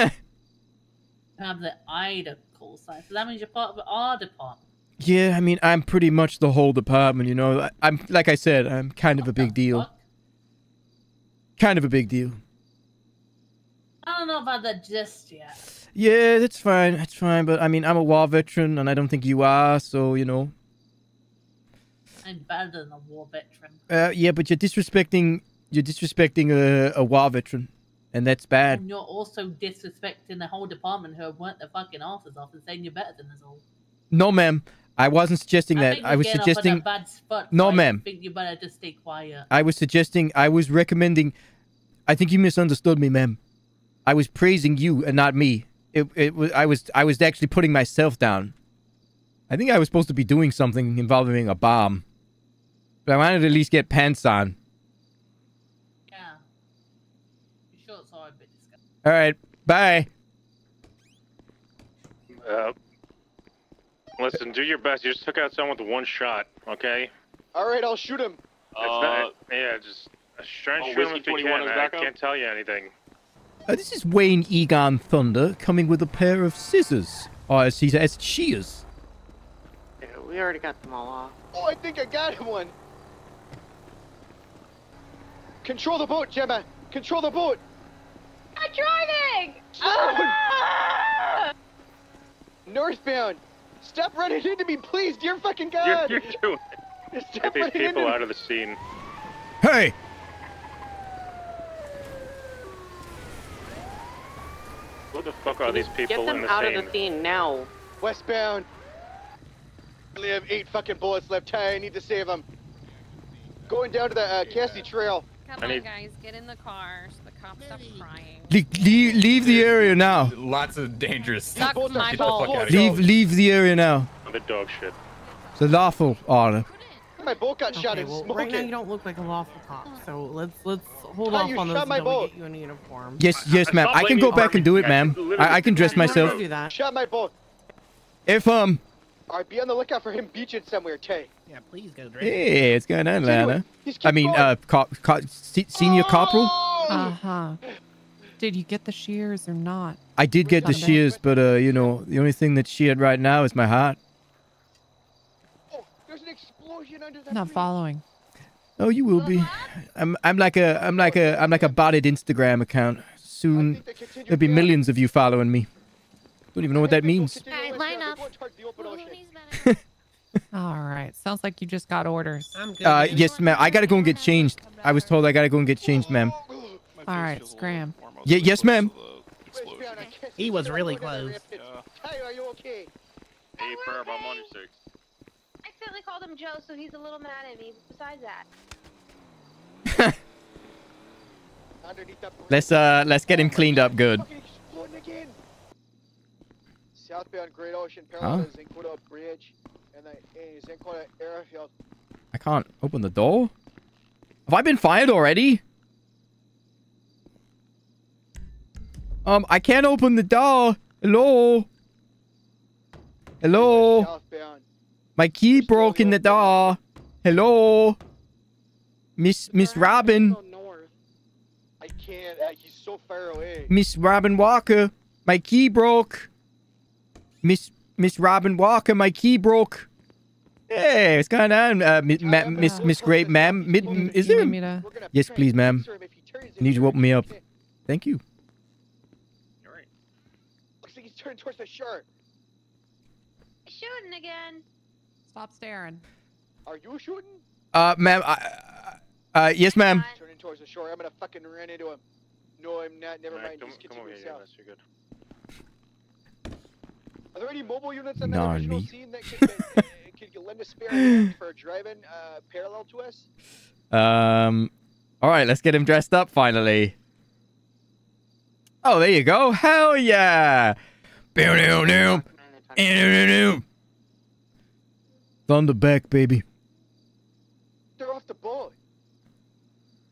You have the IDA call sign, so that means you're part of our department. Yeah, I mean, I'm pretty much the whole department. You know, I'm like I said, I'm kind of a big deal. Kind of a big deal. I don't know about that just yet. Yeah, that's fine. That's fine. But I mean, I'm a war veteran, and I don't think you are. So you know. I'm better than a war veteran. Uh, yeah, but you're disrespecting. You're disrespecting a, a war veteran, and that's bad. And you're also disrespecting the whole department who have worked their fucking asses off and saying you're better than us all. No, ma'am. I wasn't suggesting I that. think I was getting on a suggesting. bad spot, No, so I ma'am. think you better just stay quiet. I was suggesting. I was recommending. I think you misunderstood me, ma'am. I was praising you and not me. It, it was. I was. I was actually putting myself down. I think I was supposed to be doing something involving a bomb, but I wanted to at least get pants on. Yeah. You sure a bit disgusting. All right. Bye. Uh, listen, do your best. You just took out someone with one shot, okay? All right, I'll shoot him. It's not, yeah, just uh, try and oh, shoot him if you can. is I back up? can't tell you anything. Uh, this is Wayne Egon Thunder coming with a pair of scissors. Or as he says, shears. Yeah, we already got them all off. Oh, I think I got him one. Control the boat, Jemma. Control the boat. I'm driving! Slow. Northbound. Stop running into me, please, dear fucking You're, God. you're doing it. Stop Get these people out of the scene. Hey! Who the fuck are these people Get them the out scene? of the scene now. Westbound. I only have eight fucking bullets left. Ty, I need to save them. Going down to the uh, Cassidy Trail. Come on, guys, get in the car so stop crying. Le- leave, leave the area now. Lots of dangerous Suck stuff. my Get the fuck balls. outta here. Leave, leave the area now. I'm the dog shit. It's a lawful order. My boat got shot Okay, and well, smoking. right now you don't look like a lawful cop, so let's let's hold Ty, off you on this shot my until we boat. get you in a uniform. Yes, yes, ma'am. I can go back and do it, ma'am. I, I can dress myself. Do that. Shot my boat. If, um, All right, be on the lookout for him beaching somewhere, Tay. Yeah, please go drink. hey, what's going on, Lana? I mean, uh, cop, cop, se- senior corporal? Uh huh. Did you get the shears or not? I did get the Sunday. shears, but, uh, you know, the only thing that's sheared right now is my heart. There's an explosion under the Not following. Oh, you will be. I'm, I'm like a, I'm like a, I'm like a botted Instagram account. Soon, there'll be millions of you following me. Don't even know what that means. Alright, line up. All right. Sounds like you just got orders. I'm good. Uh, yes, ma'am. I gotta go and get changed. I was told I gotta go and get changed, ma'am. All right, scram. Yeah, yes, ma'am. He was really close. Hey, are you okay? Hey, Perb, I'm on your six. I accidentally called him Joe, so he's a little mad at me. Besides that. Underneath that bridge. Let's uh, let's get him cleaned up good. Fucking exploding again. Southbound Great Ocean, parallel Huh? to Zinquita Bridge, and the Zinquita Airfield. I can't open the door. Have I been fired already? Um, I can't open the door. Hello. Hello. My key broke in the door. Hello. Miss Miss Robyn. I can't. Uh, he's so far away. Miss Robyn Walker. My key broke. Miss Miss Robyn Walker. My key broke. Hey, what's going on, uh, mi- ma- Miss Miss Great, ma'am? Mid- is there? need me Yes, please, ma'am. I need you to open me up. Thank you. Looks like he's turning towards the shore. Shooting again. Stop staring. Are you shooting? Uh, ma'am. I, uh, yes, ma'am. Turning towards the shore. I'm gonna fucking run into him. No, I'm not. Never mind. come, Just come continue over here, south. Eunice, you're good. Are there any mobile units on that Nah, original me. scene that could, that, could lend a spare hand for driving uh, parallel to us? Um. All right, let's get him dressed up finally. Oh, there you go. Hell yeah. Thunder back, baby. They're off the boat.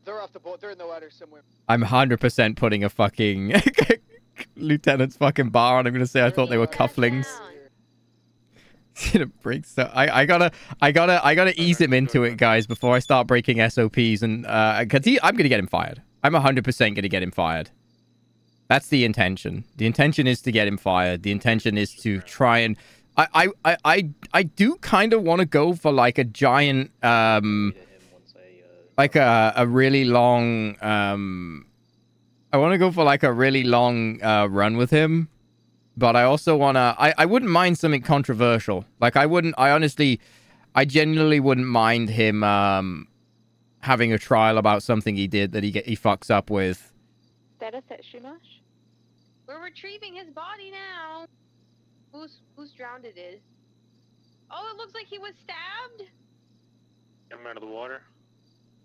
They're off the boat. They're in the water somewhere. I'm 100% putting a fucking lieutenant's fucking bar on. I'm gonna say I thought they were cufflings. It's gonna break so I, I gotta I gotta I gotta ease him into it, guys, before I start breaking SOPs and uh, cause he I'm gonna get him fired. I'm 100% gonna get him fired. That's the intention. The intention is to get him fired. The intention is to try and I I I I, I do kind of want to go for like a giant um like a a really long um I want to go for like a really long uh run with him but I also want to I I wouldn't mind something controversial like I wouldn't I honestly I genuinely wouldn't mind him um having a trial about something he did that he get he fucks up with Status at Chumash? We're retrieving his body now. Who's who's drowned it is? Oh, it looks like he was stabbed. Get him out of the water.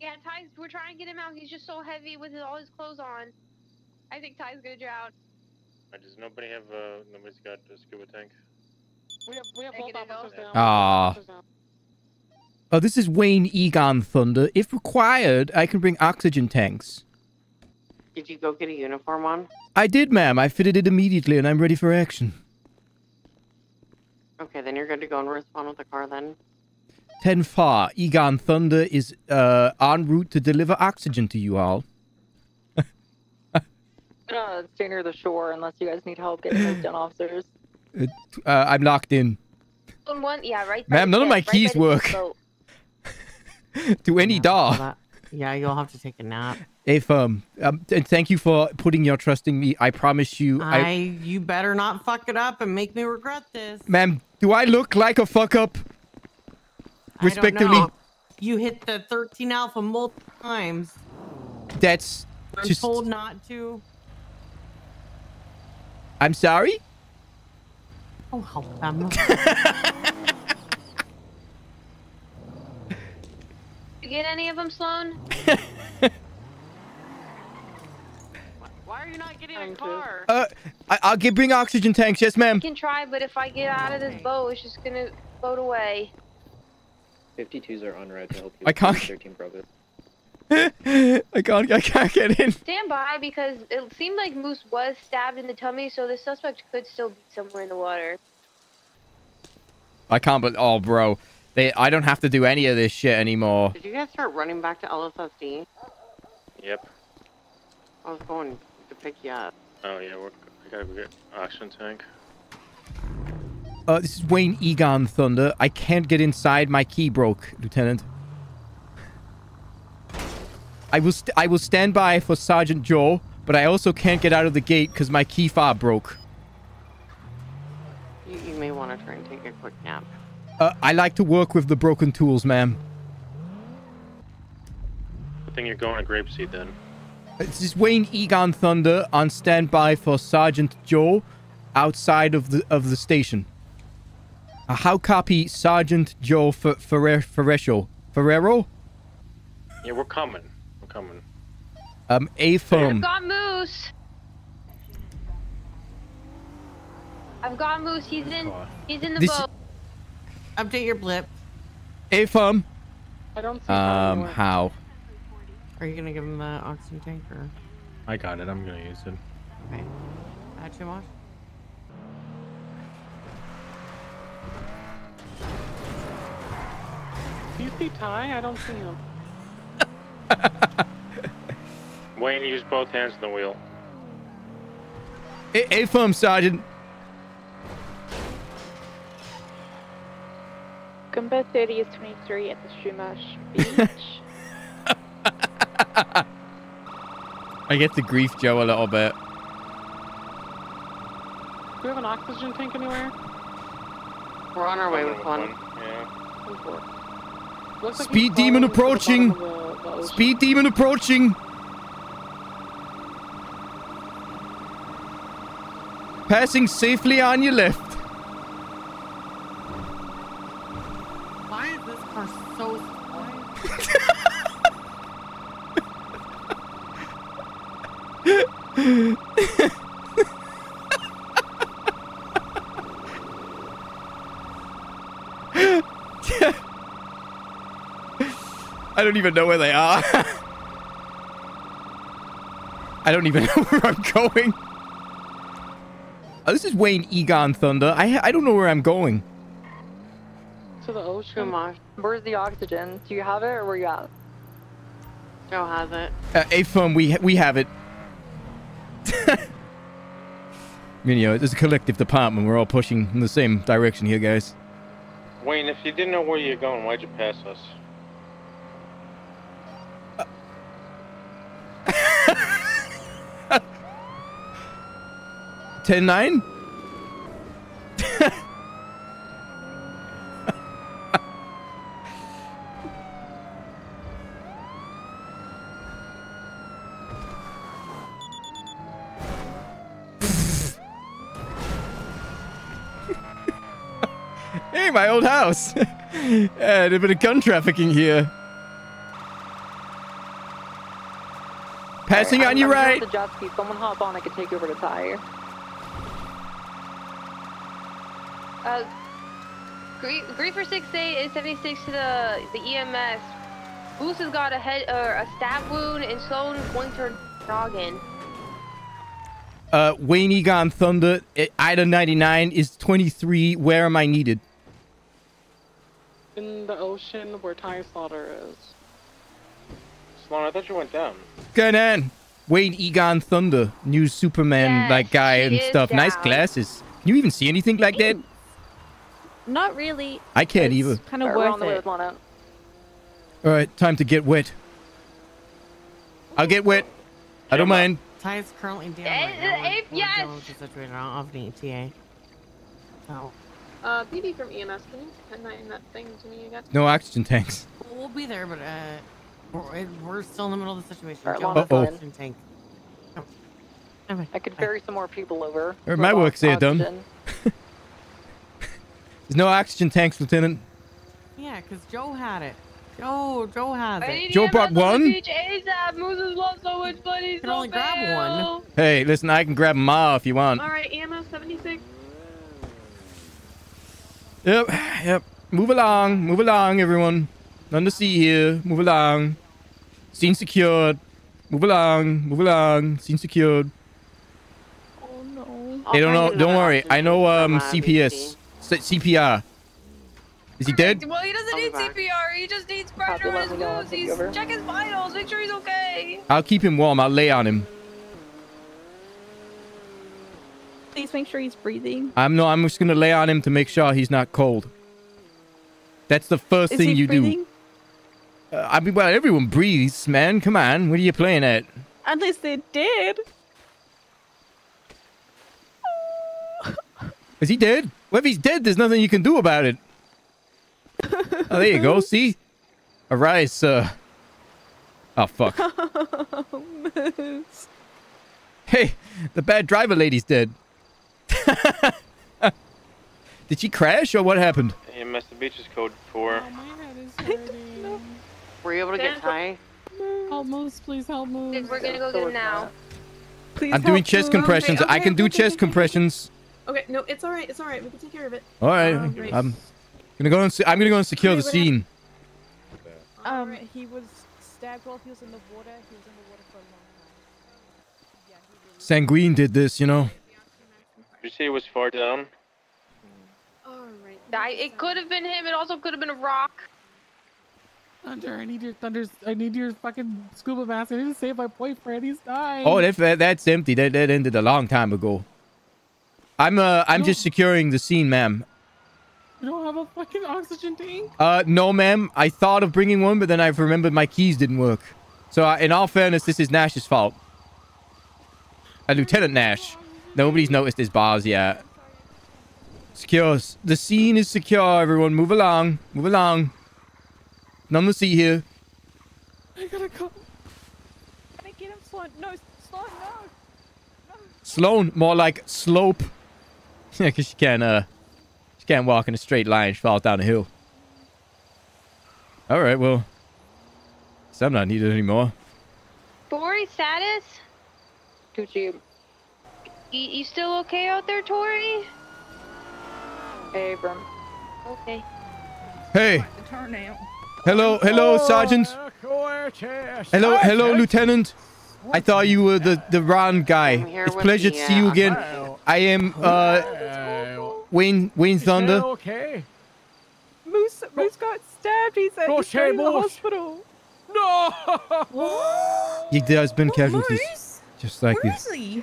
Yeah, Ty's. We're trying to get him out. He's just so heavy with all his clothes on. I think Ty's gonna drown. Does nobody have, uh, nobody's got a scuba tank? We have, we have both Negative. officers down. Ah. Oh, this is Wayne Egon Thunder. If required, I can bring oxygen tanks. Did you go get a uniform on? I did, ma'am. I fitted it immediately, and I'm ready for action. Okay, then you're good to go and respond with the car then. Ten far, Egon Thunder is uh, en route to deliver oxygen to you all. Uh, uh, stay near the shore unless you guys need help getting those done, officers. Uh, uh, I'm locked in. On one, yeah, right. by Ma'am, none of my ship, right keys work. boat. To any door. That- yeah, you'll have to take a nap. Hey, firm. Um, and thank you for putting your trust in me. I promise you. I, I, you better not fuck it up and make me regret this. ma'am, do I look like a fuck up? Respectively. You hit the 13 alpha multiple times. that's I'm just. told not to. I'm sorry. Oh, help them. You get any of them, Sloan? Why are you not getting a car? Uh, I, I'll get bring oxygen tanks. Yes, ma'am. I can try, but if I get out of this boat, it's just gonna float away. 52s are on route to help you. I can't- 13 progress. I can't. I can't get in. Stand by because it seemed like Moose was stabbed in the tummy, so the suspect could still be somewhere in the water. I can't. But oh, bro, they. I don't have to do any of this shit anymore. Did you guys start running back to LSSD? Yep. I was going to pick you up. Oh yeah, we're, we gotta go get oxygen tank. Uh, this is Wayne Egon Thunder. I can't get inside. My key broke, Lieutenant. I will. St- I will stand by for Sergeant Joe, but I also can't get out of the gate because my key fob broke. You, you may want to try and take a quick nap. Uh, I like to work with the broken tools, ma'am. Good thing you're going to Grapeseed then. This is Wayne Egon Thunder on standby for Sergeant Joe outside of the of the station. Uh, how copy Sergeant Joe F- Ferrer- Ferraro? Ferraro? Yeah, we're coming. We're coming. Um, A I've got Moose. I've got Moose. He's in. He's in the This- boat. Update your blip. A firm. I don't see Um, how? Are you gonna give him the oxygen tank or? I got it. I'm gonna use it. Okay. Uh, too much? Do you see Ty? I don't see him. Wayne, use both hands on the wheel. A, A firm, Sergeant. Combat 30 is 23 at the Chumash Beach. I get to grief Joe a little bit. Do we have an oxygen tank anywhere? We're on our way with one. Yeah. Looks like Speed demon crawling to the approaching. the- the. Speed demon approaching. Passing safely on your left. Why is this car so I don't even know where they are. I don't even know where I'm going. Oh, this is Wayne Egon Thunder. I I don't know where I'm going. To the ocean. Where's the oxygen? Do you have it or where you at? Joe has it. Uh, A firm, we we have it. you know, it's a collective department. We're all pushing in the same direction here, guys. Wayne, if you didn't know where you're going, why'd you pass us? Ten nine. hey, my old house. yeah, a bit of gun trafficking here. Passing on your right. The. Someone hop on. I can take over to Ty. Uh, Grie- Griefer 6A is 76 to the the EMS. Moose has got a head or a stab wound, and Sloan going to her noggin. Uh, Wayne Egon Thunder, uh, Ida 99 is 23. Where am I needed? In the ocean where Ty Slaughter is. Sloan, I thought you went down. Good on. Wayne Egon Thunder, new Superman Yeah, like guy and is stuff. Nice glasses. Can you even see anything like that? Not really. I can't either. Kind of Alright, on worth the way it. All right, time to get wet. I'll get wet. I don't mind. Ty is currently down right now. We're- we're yes. the situation. I don't have any ETA. Oh. Uh, BB from EMS, can you send that in that thing to me again? No oxygen tanks. We'll be there, but uh, we're, we're still in the middle of the situation. Alright, Joe Lana, has Uh-oh. an oxygen tank. I could ferry some more people over. Or my work's there done. oxygen. There's no oxygen tanks, Lieutenant. Yeah, because Joe had it. Joe, Joe has it. Joe brought one? beach ASAP. Mooses lost so much money. can only grab one. Hey, listen, I can grab them all if you want. Alright, EMS 76. Yep, yep. Move along, move along, everyone. None to see here. Move along. Scene secured. Move along, move along. Scene secured. Oh no. Hey, don't know. Don't worry. I know um CPS, C- CPR. Is he dead? Well, he doesn't need CPR. He just needs pressure on his let me know, wounds. He's check his vitals. Make sure he's okay. I'll keep him warm. I'll lay on him. Please make sure he's breathing. I'm no. I'm just gonna lay on him to make sure he's not cold. That's the first Is thing he you breathing? do. Uh, I mean, well, everyone breathes, man. Come on. What are you playing at? Unless they're dead. Is he dead? Well, if he's dead, there's nothing you can do about it. oh, there you go. See? Arise, sir. Uh, oh, fuck. Moose. Hey, the bad driver lady's dead. Did she crash or what happened? EMS, the beach is code 4. Were you able to get Ty? Help Moose, please help Moose. We're gonna go get him now. Please I'm doing chest Moose. compressions. Okay, I can do okay, chest okay, compressions. Okay, no, it's alright, it's alright. We can take care of it. All right. Alright. I'm gonna go and se- I'm gonna go and secure the scene. Um, he was stabbed while he was in the water. He was in the water for a long time. Sanguine did this, you know. Did you say it was far down? Alright. I, it could have been him. It also could have been a rock. Thunder, I need your thunders. I need your fucking scuba mask. I need to save my boyfriend. He's dying. Oh, that, that that's empty. That that ended a long time ago. I'm uh I'm just securing the scene, ma'am. You don't have a fucking oxygen tank. Uh, no, ma'am. I thought of bringing one, but then I've remembered my keys didn't work. So, uh, in all fairness, this is Nash's fault. Uh, Lieutenant Nash. Nobody's noticed his bars yet. Secure. The scene is secure, everyone. Move along. Move along. None to see here. I gotta go. Can I get him, Sloan? No, Sloan, no. Sloan, more like slope. yeah, because she can't, uh, she can't walk in a straight line. She falls down a hill. All right, well, so I'm not needed anymore. Tori, status? Gucci. You, you still okay out there, Tori? Abram. Okay. Hey, The turnout. hello, hello, Sergeant. Hello, hello, Lieutenant. I thought you were the the Ron guy. It's a pleasure the, to see you uh, again. I am uh Wayne Wayne Thunder. okay? Moose, Moose got stabbed. He's at Go he's say going the hospital. No! Yeah, there's been casualties, just like Where this. is he?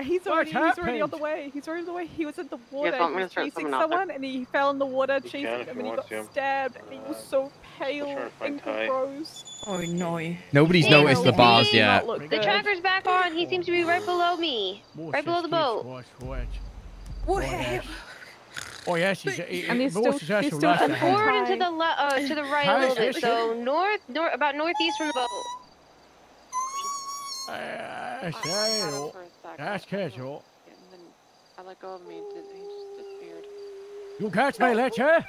He's already, he's already on the way. He's already on the way. He was in the water. want he was chasing someone someone, and he fell in the water chasing him, and he got to. stabbed, and he was so pale trying to find and Ty. gross. Oh no. Nobody's Hey, noticed the bars Not yet. The tracker's back on. He seems to be right below me. Right below the boat. What? Oh yes, he's, he, And he's still- most he's still last on night. board. Forward and to the uh, to the right a little bit. So north, north, about northeast from the boat. Uh, so, that's casual. I let go of me. Did, he just disappeared. You catch my letter?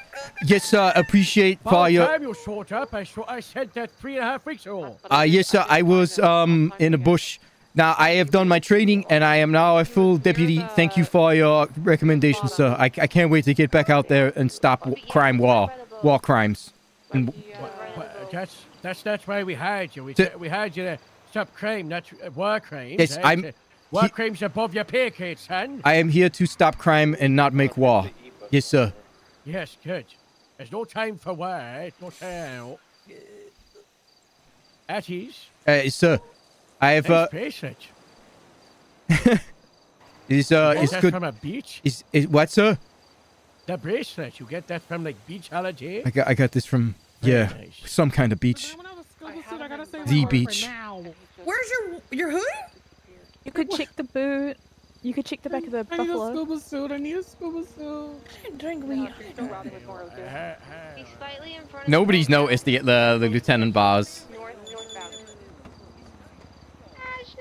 Yes, sir. Appreciate By for the your. time you showed up, I, saw, I said that three and a half weeks ago. Uh, yes, sir. I was um in a bush. Now I have done my training and I am now a full deputy. Thank you for your recommendation, sir. I, I can't wait to get back out there and stop crime war, war crimes. And that's that's that's why we hired you. We, To- we hired you to stop crime, not uh, war crimes. Yes, eh? I'm- Uh, War he- crimes above your pay grade, son. I am here to stop crime and not make war. Yes, sir. Yes, good. There's no time for war. No time. At ease. Uh, sir, I have uh, Nice bracelet. is uh, You get is good. from a beach? Is is what, sir? The bracelet. You get that from like beach holiday? I got I got this from yeah, some kind of beach. The beach. Where's your your hood? You could check the boot. You could check the back of the I need a scuba suit. I need a scuba suit. Drink me. He's slightly in front Nobody's noticed the the, the lieutenant bars. north northbound.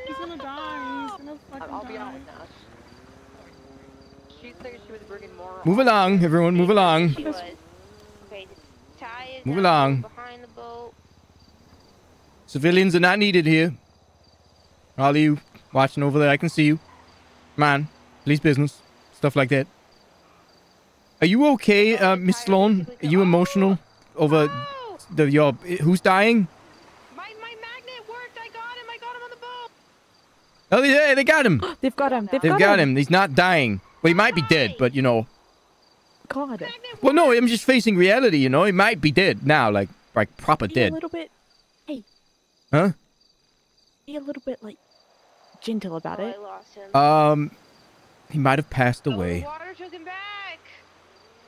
He's gonna die. He's gonna fucking I'll be die. out with Nash. She said she was bringing more. Move along, everyone. Move along. She was. Okay, Ty is Move along. behind the boat. Civilians are not needed here. All of you watching over there, I can see you. Man, police business, stuff like that. Are you okay, uh, Miss Sloan? Are you emotional over the your who's dying? Oh yeah, they got him. They've got him. They've, They've got him. He's not dying. Well, he might be dead, but you know. God. Well, no, I'm just facing reality. You know, he might be dead now, like like proper Be a little bit. Hey, Huh? be a little bit like gentle about it. Um, he might have passed away.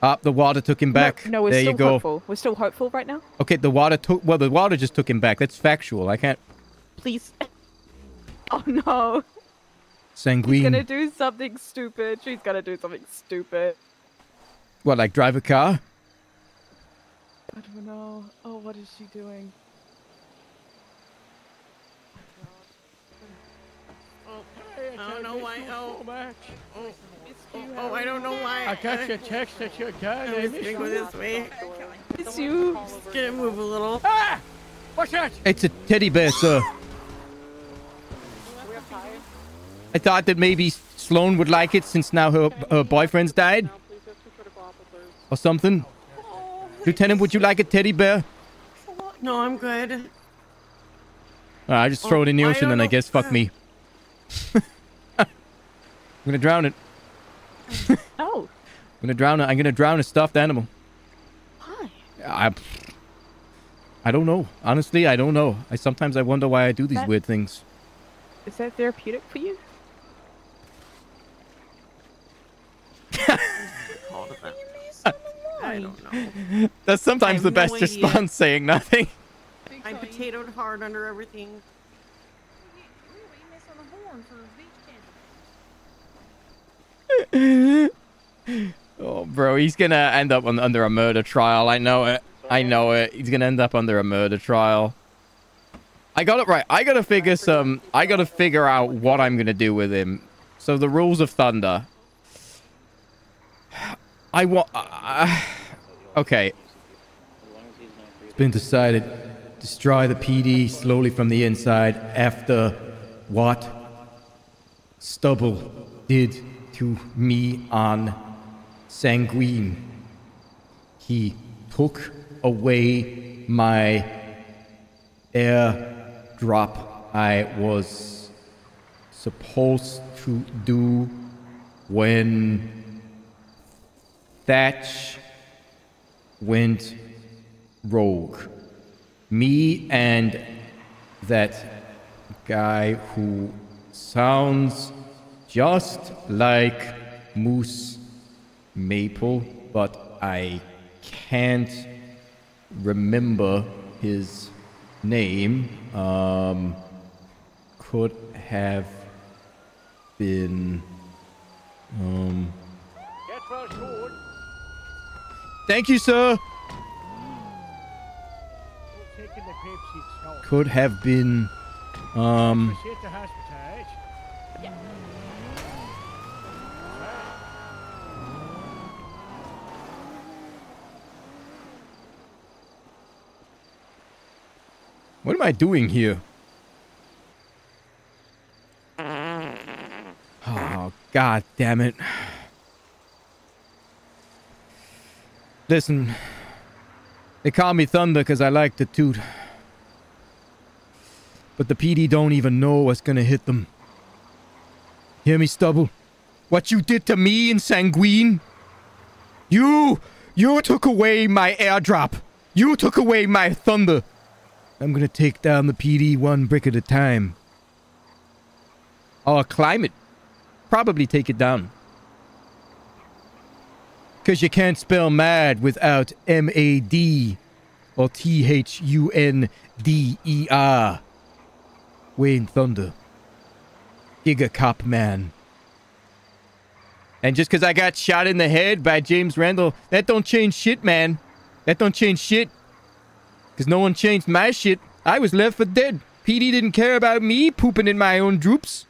Up, the water took him back. No, no we're there still you go. hopeful. We're still hopeful right now. Okay, the water took. Well, the water just took him back. That's factual. I can't. Please. Oh no. Sanguine. She's gonna do something stupid. She's gonna do something stupid. What, like drive a car? I don't know. Oh, what is she doing? I don't know why. Oh, oh, oh, oh, I don't know why. I got your text that you're done. I was gonna go this way. It's you. Just gonna move a little. Ah! What's that? It's a teddy bear, sir. I thought that maybe Sloan would like it since now her, her boyfriend's died. Or something. Lieutenant, would you like a teddy bear? No, I'm good. Uh, I just throw it in the Oh, ocean and I guess fuck me. I'm gonna drown it. Oh. I'm gonna drown it. I'm gonna drown a stuffed animal. Why? I, I don't know. Honestly, I don't know. I sometimes I wonder why I do these That- weird things. Is that therapeutic for you? I don't know. That's sometimes have the no best idea. response, saying nothing. I'm potatoed hard under everything. Oh, bro, he's gonna end up on, under a murder trial. I know it. I know it. He's gonna end up under a murder trial. I got it right. I gotta figure some. I gotta figure out what I'm gonna do with him. So the rules of thunder. I want. Uh, okay. It's been decided. Destroy the PD slowly from the inside after what Stubble did to me on Sanguine. He took away my airdrop I was supposed to do when Thatch went rogue. Me and that guy who sounds just like Moose Maple, but I can't remember his name. Um, could have been. Um, thank you, sir. Could have been. Um. Shit to hospital, right? What am I doing here? Oh, god damn it. Listen, they call me Thunder because I like to toot. But the PD don't even know what's gonna hit them. Hear me, Stubble? What you did to me in Sanguine? You! You took away my airdrop! You took away my thunder! I'm gonna take down the PD one brick at a time. Or climb it. Probably take it down. Because you can't spell mad without M A D or T H U N D E R. Wayne Thunder. Giga Cop Man. And just because I got shot in the head by James Randall, that don't change shit, man. That don't change shit. Because no one changed my shit. I was left for dead. PD didn't care about me pooping in my own droops.